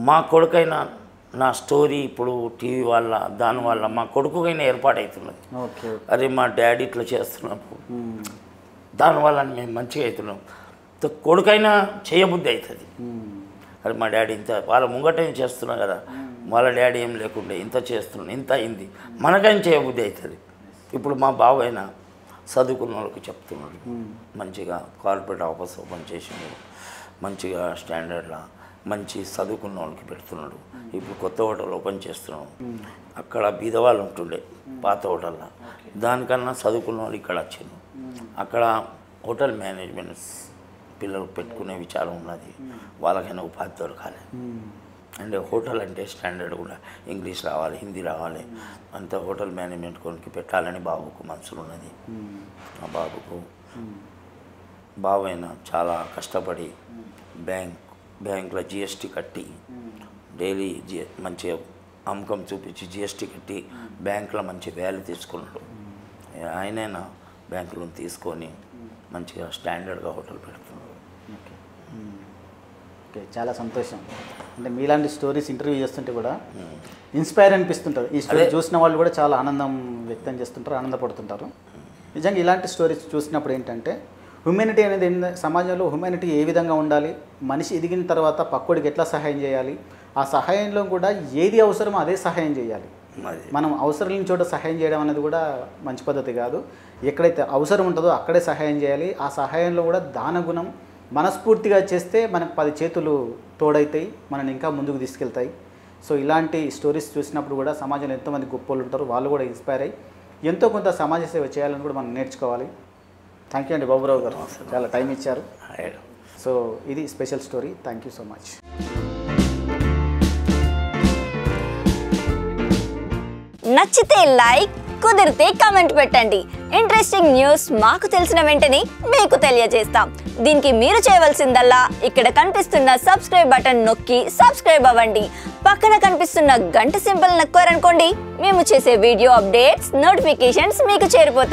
మా కొడుకైనా నా స్టోరీ ఇప్పుడు టీవీ వల్ల దానివల్ల మా కొడుకుకైనా ఏర్పాటవుతున్నది. అరే మా డాడీ ఇట్లా చేస్తున్నప్పుడు దానివల్ల మేము మంచిగా అవుతున్నాం. కొడుకైనా చేయబుద్ధి అవుతుంది. అరే మా డాడీ ఇంత వాళ్ళ ముంగట ఏం చేస్తున్నా కదా. వాళ్ళ డాడీ ఏం లేకుండే ఇంత చేస్తున్నాను ఇంత అయింది. మనకైనా చేయబుద్ధి అవుతుంది. ఇప్పుడు మా బావ అయినా చదువుకున్న వాళ్ళకి చెప్తున్నాడు. మంచిగా కార్పొరేట్ ఆఫీస్ ఓపెన్ చేసిండు మంచిగా స్టాండర్డ్లా మంచి చదువుకున్న వాళ్ళకి పెడుతున్నాడు. ఇప్పుడు కొత్త హోటల్ ఓపెన్ చేస్తున్నాడు అక్కడ బీదవాళ్ళు ఉంటుండే పాత హోటల్లో. దానికన్నా చదువుకున్న వాళ్ళు ఇక్కడ వచ్చిండు అక్కడ హోటల్ మేనేజ్మెంట్ పిల్లలు పెట్టుకునే విచారం ఉన్నది. వాళ్ళకైనా ఉపాధి దొరకాలి. ఉమ్. అంటే హోటల్ అంటే స్టాండర్డ్ కూడా ఇంగ్లీష్ రావాలి హిందీ రావాలి. అంత హోటల్ మేనేజ్మెంట్ కొనికి పెట్టాలని బాబుకు మనసులో ఉన్నది. ఆ బాబుకు బాబు అయినా చాలా కష్టపడి బ్యాంక్ బ్యాంకులో జిఎస్టీ కట్టి డైలీ జి మంచిగా అమ్మకం చూపించి జిఎస్టీ కట్టి బ్యాంకులో మంచి వ్యాల్యూ తీసుకున్నాడు. ఆయనైనా బ్యాంకులను లోన్ తీసుకొని మంచిగా స్టాండర్డ్గా హోటల్ పెడుతున్నాడు. ఓకే చాలా సంతోషం. అంటే మీలాంటి స్టోరీస్ ఇంటర్వ్యూ చేస్తుంటే కూడా ఇన్స్పైర్ అనిపిస్తుంటారు ఈ స్టోరీ. చూసిన వాళ్ళు కూడా చాలా ఆనందం వ్యక్తం చేస్తుంటారు ఆనందపడుతుంటారు. నిజంగా ఇలాంటి స్టోరీస్ చూసినప్పుడు ఏంటంటే హ్యుమానిటీ అనేది సమాజంలో హ్యుమానిటీ ఏ విధంగా ఉండాలి? మనిషి ఎదిగిన తర్వాత పక్కోడికి ఎట్లా సహాయం చేయాలి? ఆ సహాయంలో కూడా ఏది అవసరమో అదే సహాయం చేయాలి. మనం అవసరం లేని చోట సహాయం చేయడం అనేది కూడా మంచి పద్ధతి కాదు. ఎక్కడైతే అవసరం ఉంటుందో అక్కడే సహాయం చేయాలి. ఆ సహాయంలో కూడా దాన గుణం మనస్ఫూర్తిగా చేస్తే మనకు పది చేతులు తోడైతాయి మనని ఇంకా ముందుకు తీసుకెళ్తాయి. సో ఇలాంటి స్టోరీస్ చూసినప్పుడు కూడా సమాజంలో ఎంతోమంది గొప్పలు ఉంటారు వాళ్ళు కూడా ఇన్స్పైర్ అయ్యి ఎంతో కొంత సమాజ సేవ చేయాలని కూడా మనం నేర్చుకోవాలి. థ్యాంక్ యూ అండి బాబురావు గారు. చాలా టైం ఇచ్చారు. సో ఇది special story. Thank you so much. నచ్చితే లైక్ కుదిరితే కామెంట్ పెట్టండి. ఇంట్రెస్టింగ్ న్యూస్ మాకు తెలిసిన వెంటనే మీకు తెలియజేస్తాం. దీనికి మీరు చేయవలసిందల్లా ఇక్కడ కనిపిస్తున్న సబ్స్క్రైబ్ బటన్ నొక్కి సబ్స్క్రైబ్ అవ్వండి. పక్కన కనిపిస్తున్న గంట సింబల్ నొక్కారనుకోండి మేము చేసే వీడియో అప్డేట్స్ నోటిఫికేషన్స్ మీకు చేరిపోతాయి.